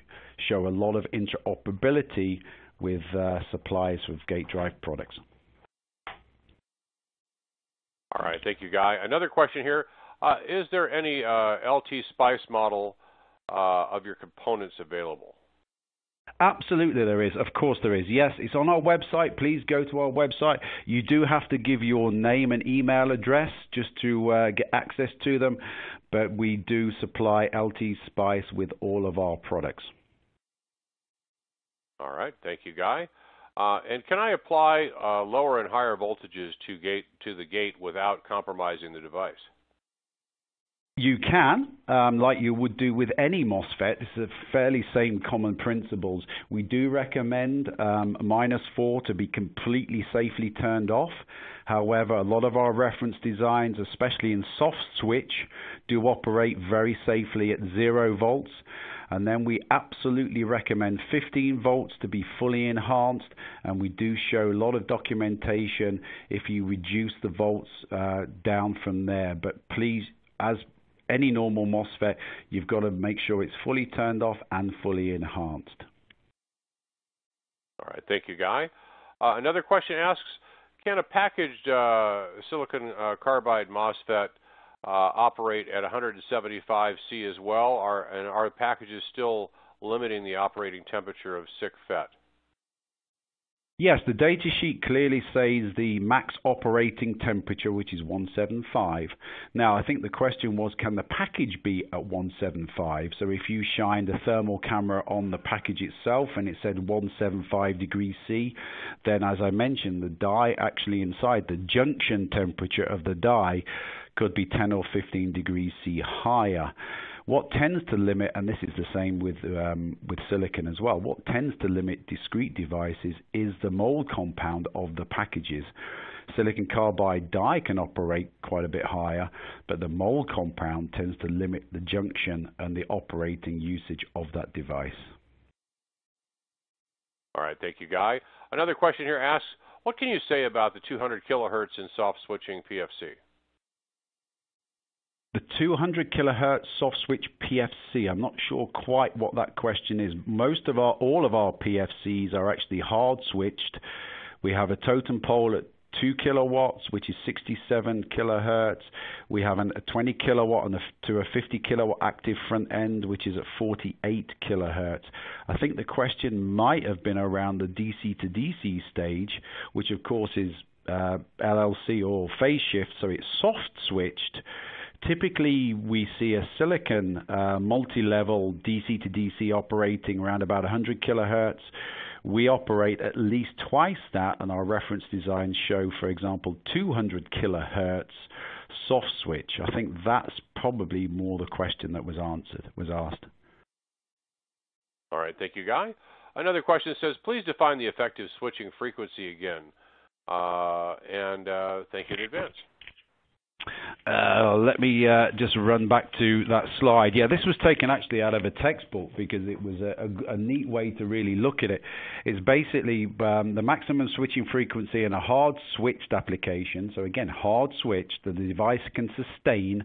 show a lot of interoperability with uh, supplies of gate drive products. All right, thank you, Guy. Another question here: uh, Is there any uh, LTspice model uh, of your components available? Absolutely, there is. Of course, there is. Yes, it's on our website. Please go to our website. You do have to give your name and email address just to uh, get access to them, but we do supply LT Spice with all of our products. All right. Thank you, Guy. Uh, and can I apply uh, lower and higher voltages to gate to the gate without compromising the device? You can, um, like you would do with any MOSFET. It's the fairly same common principles. We do recommend um, minus four to be completely safely turned off. However, a lot of our reference designs, especially in soft switch, do operate very safely at zero volts. And then we absolutely recommend 15 volts to be fully enhanced. And we do show a lot of documentation if you reduce the volts uh, down from there. But please, as any normal MOSFET, you've got to make sure it's fully turned off and fully enhanced. All right, thank you, Guy. Uh, another question asks, can a packaged uh, silicon uh, carbide MOSFET Uh, operate at 175 C as well? Are, and are packages still limiting the operating temperature of SiC FET? Yes, the data sheet clearly says the max operating temperature, which is 175. Now, I think the question was, can the package be at 175? So if you shined a thermal camera on the package itself and it said 175 degrees C, then as I mentioned, the die actually inside, the junction temperature of the die could be 10 or 15 degrees C higher. What tends to limit, and this is the same with um, with silicon as well, what tends to limit discrete devices is the mold compound of the packages. Silicon carbide die can operate quite a bit higher, but the mold compound tends to limit the junction and the operating usage of that device. All right, thank you, Guy. Another question here asks, what can you say about the 200 kilohertz in soft switching PFC? The 200 kilohertz soft switch PFC. I'm not sure quite what that question is. Most of our, all of our PFCs are actually hard switched. We have a totem pole at 2 kilowatts, which is 67 kilohertz. We have an, a 20 kilowatt and a, to a 50 kilowatt active front end, which is at 48 kilohertz. I think the question might have been around the DC to DC stage, which of course is uh, LLC or phase shift, so it's soft switched Typically, we see a silicon uh, multi-level DC to DC operating around about 100 kilohertz. We operate at least twice that, and our reference designs show, for example, 200 kilohertz soft switch. I think that's probably more the question that was answered, was asked. All right, thank you, Guy. Another question says, please define the effective switching frequency again. Uh, and uh, thank you in advance. Uh, let me uh, just run back to that slide. Yeah, this was taken actually out of a textbook because it was a, a, a neat way to really look at it. It's basically um, the maximum switching frequency in a hard switched application. So again, hard switched, the device can sustain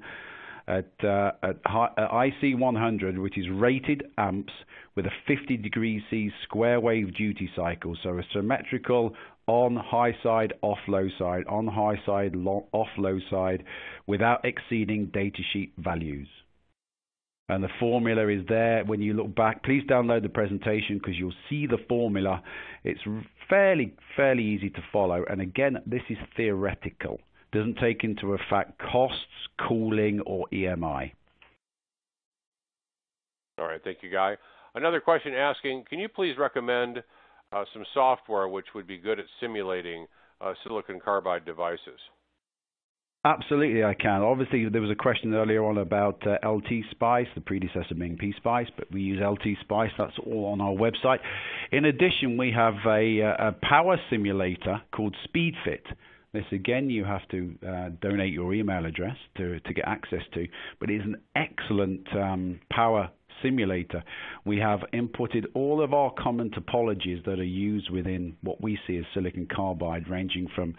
at, uh, at, IC 100, which is rated amps with a 50 degrees C square wave duty cycle. So a symmetrical on high side, off low side, on high side, off low side, without exceeding datasheet values. And the formula is there when you look back. Please download the presentation because you'll see the formula. It's fairly fairly easy to follow. And again, this is theoretical. Doesn't take into effect costs, cooling, or EMI. All right, thank you, Guy. Another question asking, can you please recommend uh, some software which would be good at simulating uh, silicon carbide devices? Absolutely, I can. Obviously, there was a question earlier on about uh, LTspice, the predecessor being PSpice, but we use LTspice. That's all on our website. In addition, we have a, uh, a power simulator called SpeedFit. This again, you have to uh, donate your email address to to get access to, but it is an excellent um, power simulator, we have inputted all of our common topologies that are used within what we see as silicon carbide, ranging from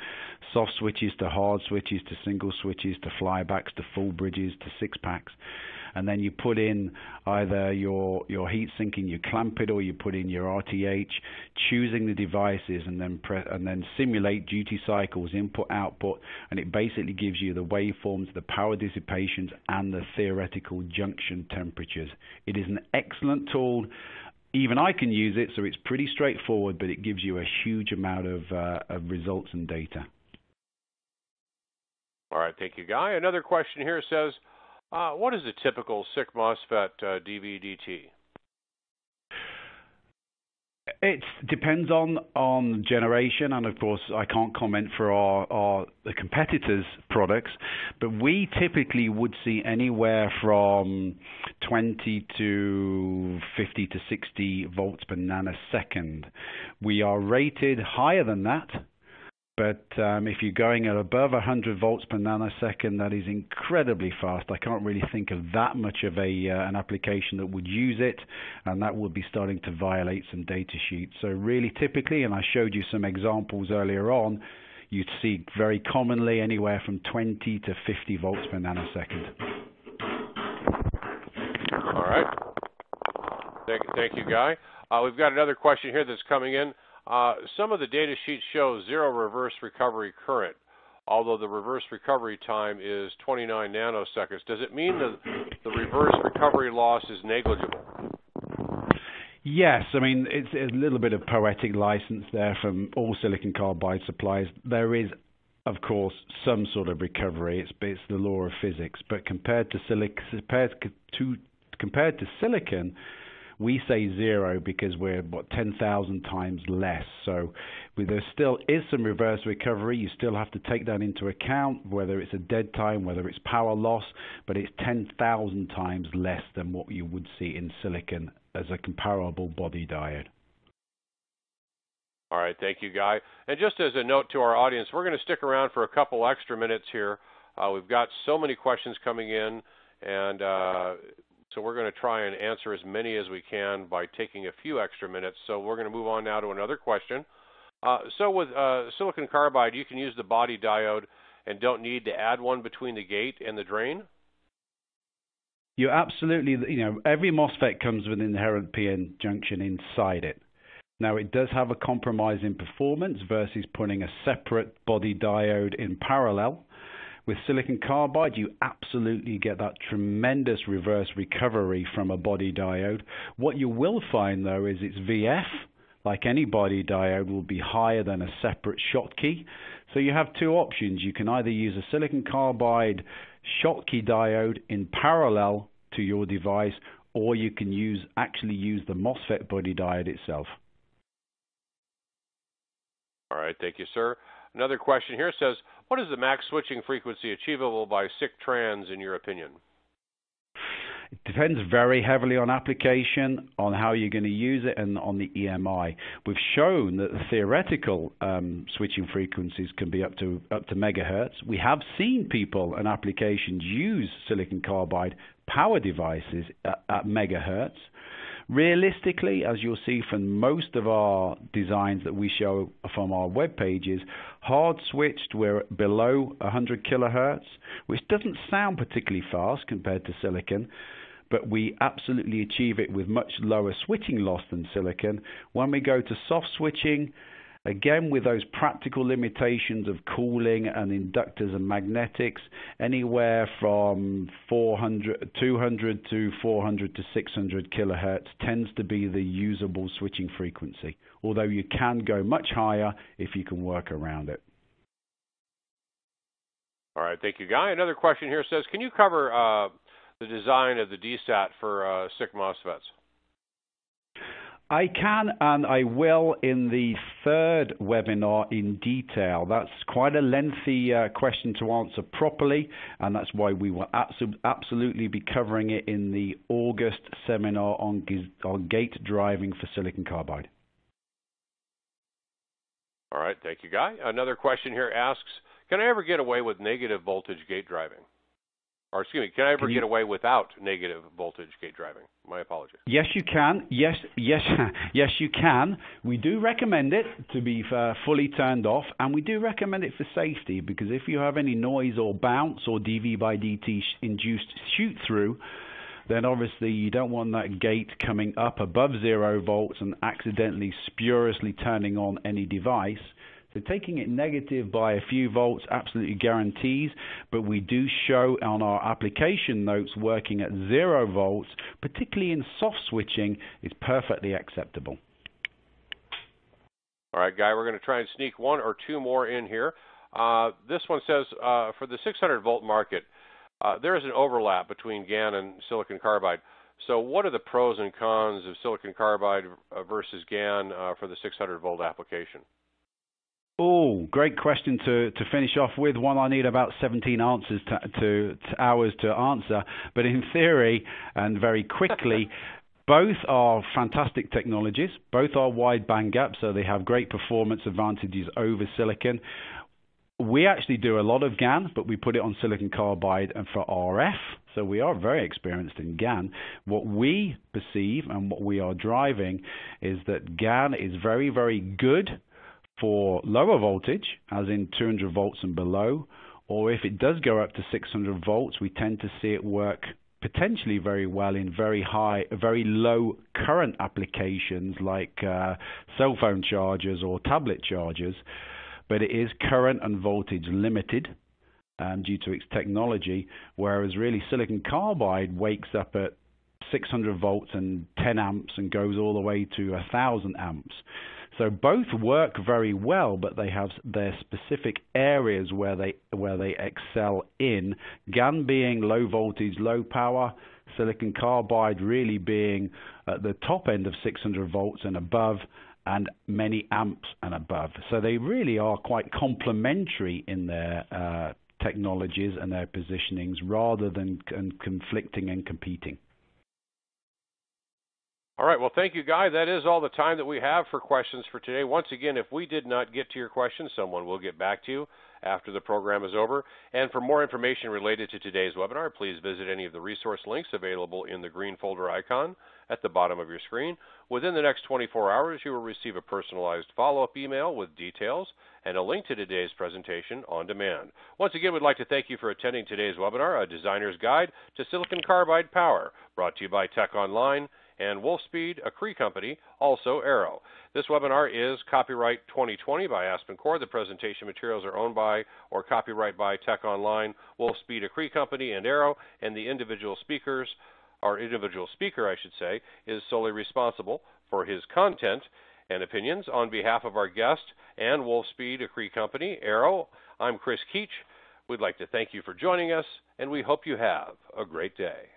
soft switches to hard switches to single switches to flybacks to full bridges to six packs and then you put in either your your heat sinking, you clamp it, or you put in your RTH, choosing the devices, and then and then simulate duty cycles, input output, and it basically gives you the waveforms, the power dissipations, and the theoretical junction temperatures. It is an excellent tool even I can use it, so it's pretty straightforward, but it gives you a huge amount of, uh, of results and data. All right, thank you, Guy. Another question here says, uh, what is a typical SiC MOSFET uh, DVDT? It depends on on generation, and of course, I can't comment for our, our the competitors' products, but we typically would see anywhere from 20 to 50 to 60 volts per nanosecond. We are rated higher than that but um, if you're going at above 100 volts per nanosecond, that is incredibly fast. I can't really think of that much of a uh, an application that would use it, and that would be starting to violate some data sheets. So really, typically, and I showed you some examples earlier on, you'd see very commonly anywhere from 20 to 50 volts per nanosecond. All right. Thank, thank you, Guy. Uh, we've got another question here that's coming in. Uh, some of the data sheets show zero reverse recovery current, although the reverse recovery time is 29 nanoseconds. Does it mean that the reverse recovery loss is negligible? Yes, I mean it's a little bit of poetic license there from all silicon carbide suppliers. There is, of course, some sort of recovery. It's, it's the law of physics, but compared to, silic- compared to compared to silicon, we say zero because we're what 10,000 times less. So there still is some reverse recovery. You still have to take that into account, whether it's a dead time, whether it's power loss, but it's 10,000 times less than what you would see in silicon as a comparable body diode. All right, thank you, Guy. And just as a note to our audience, we're going to stick around for a couple extra minutes here. Uh, we've got so many questions coming in, and uh, so we're going to try and answer as many as we can by taking a few extra minutes. So we're going to move on now to another question. Uh, so with uh, silicon carbide, you can use the body diode and don't need to add one between the gate and the drain? You absolutely, you know, every MOSFET comes with an inherent PN junction inside it. Now, it does have a compromise in performance versus putting a separate body diode in parallel. With silicon carbide, you absolutely get that tremendous reverse recovery from a body diode. What you will find, though, is its VF, like any body diode, will be higher than a separate Schottky. So you have two options. You can either use a silicon carbide Schottky diode in parallel to your device, or you can use actually use the MOSFET body diode itself. All right, thank you, sir. Another question here says, what is the max switching frequency achievable by SiC trans in your opinion? It depends very heavily on application, on how you're going to use it, and on the EMI. We've shown that the theoretical um, switching frequencies can be up to up to megahertz. We have seen people and applications use silicon carbide power devices at, at megahertz. Realistically, as you'll see from most of our designs that we show from our web pages, hard switched we're below 100 kilohertz, which doesn't sound particularly fast compared to silicon, but we absolutely achieve it with much lower switching loss than silicon. When we go to soft switching, Again, with those practical limitations of cooling and inductors and magnetics, anywhere from 400, 200 to 400 to 600 kilohertz tends to be the usable switching frequency, although you can go much higher if you can work around it. All right, thank you, Guy. Another question here says, can you cover uh, the design of the DSAT for uh, SiC MOSFETs? I can and I will in the third webinar in detail. That's quite a lengthy uh, question to answer properly, and that's why we will absolutely be covering it in the August seminar on, on gate driving for silicon carbide. All right, thank you, Guy. Another question here asks Can I ever get away with negative voltage gate driving? Or excuse me, can I ever you, get away without negative voltage gate driving? My apologies. Yes, you can. Yes, yes, yes, you can. We do recommend it to be uh, fully turned off, and we do recommend it for safety because if you have any noise or bounce or dV by dt induced shoot through, then obviously you don't want that gate coming up above zero volts and accidentally spuriously turning on any device. So taking it negative by a few volts absolutely guarantees, but we do show on our application notes working at zero volts, particularly in soft switching, is perfectly acceptable. All right, Guy, we're going to try and sneak one or two more in here. Uh, this one says uh, for the 600 volt market, uh, there is an overlap between GaN and silicon carbide. So, what are the pros and cons of silicon carbide uh, versus GaN uh, for the 600 volt application? Oh, great question to, to finish off with. One I need about 17 answers to, to, to hours to answer. But in theory, and very quickly, both are fantastic technologies. Both are wide bandgap, so they have great performance advantages over silicon. We actually do a lot of GaN, but we put it on silicon carbide and for RF. So we are very experienced in GaN. What we perceive and what we are driving is that GaN is very, very good for lower voltage, as in 200 volts and below, or if it does go up to 600 volts, we tend to see it work potentially very well in very high, very low current applications like uh, cell phone chargers or tablet chargers. But it is current and voltage limited um, due to its technology, whereas really silicon carbide wakes up at 600 volts and 10 amps and goes all the way to 1000 amps. So both work very well, but they have their specific areas where they where they excel in. GaN being low voltage, low power, silicon carbide really being at the top end of 600 volts and above and many amps and above. So they really are quite complementary in their uh, technologies and their positionings rather than conflicting and competing. All right. Well, thank you, Guy. That is all the time that we have for questions for today. Once again, if we did not get to your question, someone will get back to you after the program is over. And for more information related to today's webinar, please visit any of the resource links available in the green folder icon at the bottom of your screen. Within the next 24 hours, you will receive a personalized follow-up email with details and a link to today's presentation on demand. Once again, we'd like to thank you for attending today's webinar, A Designer's Guide to Silicon Carbide Power, brought to you by Tech Online and Wolfspeed, a Cree company, also Arrow. This webinar is copyright 2020 by AspenCore. The presentation materials are owned by or copyright by Tech Online, Wolfspeed, a Cree company, and Arrow, and the individual speakers, or individual speaker, I should say, is solely responsible for his content and opinions on behalf of our guest and Wolfspeed, a Cree company, Arrow. I'm Chris Keach. We'd like to thank you for joining us, and we hope you have a great day.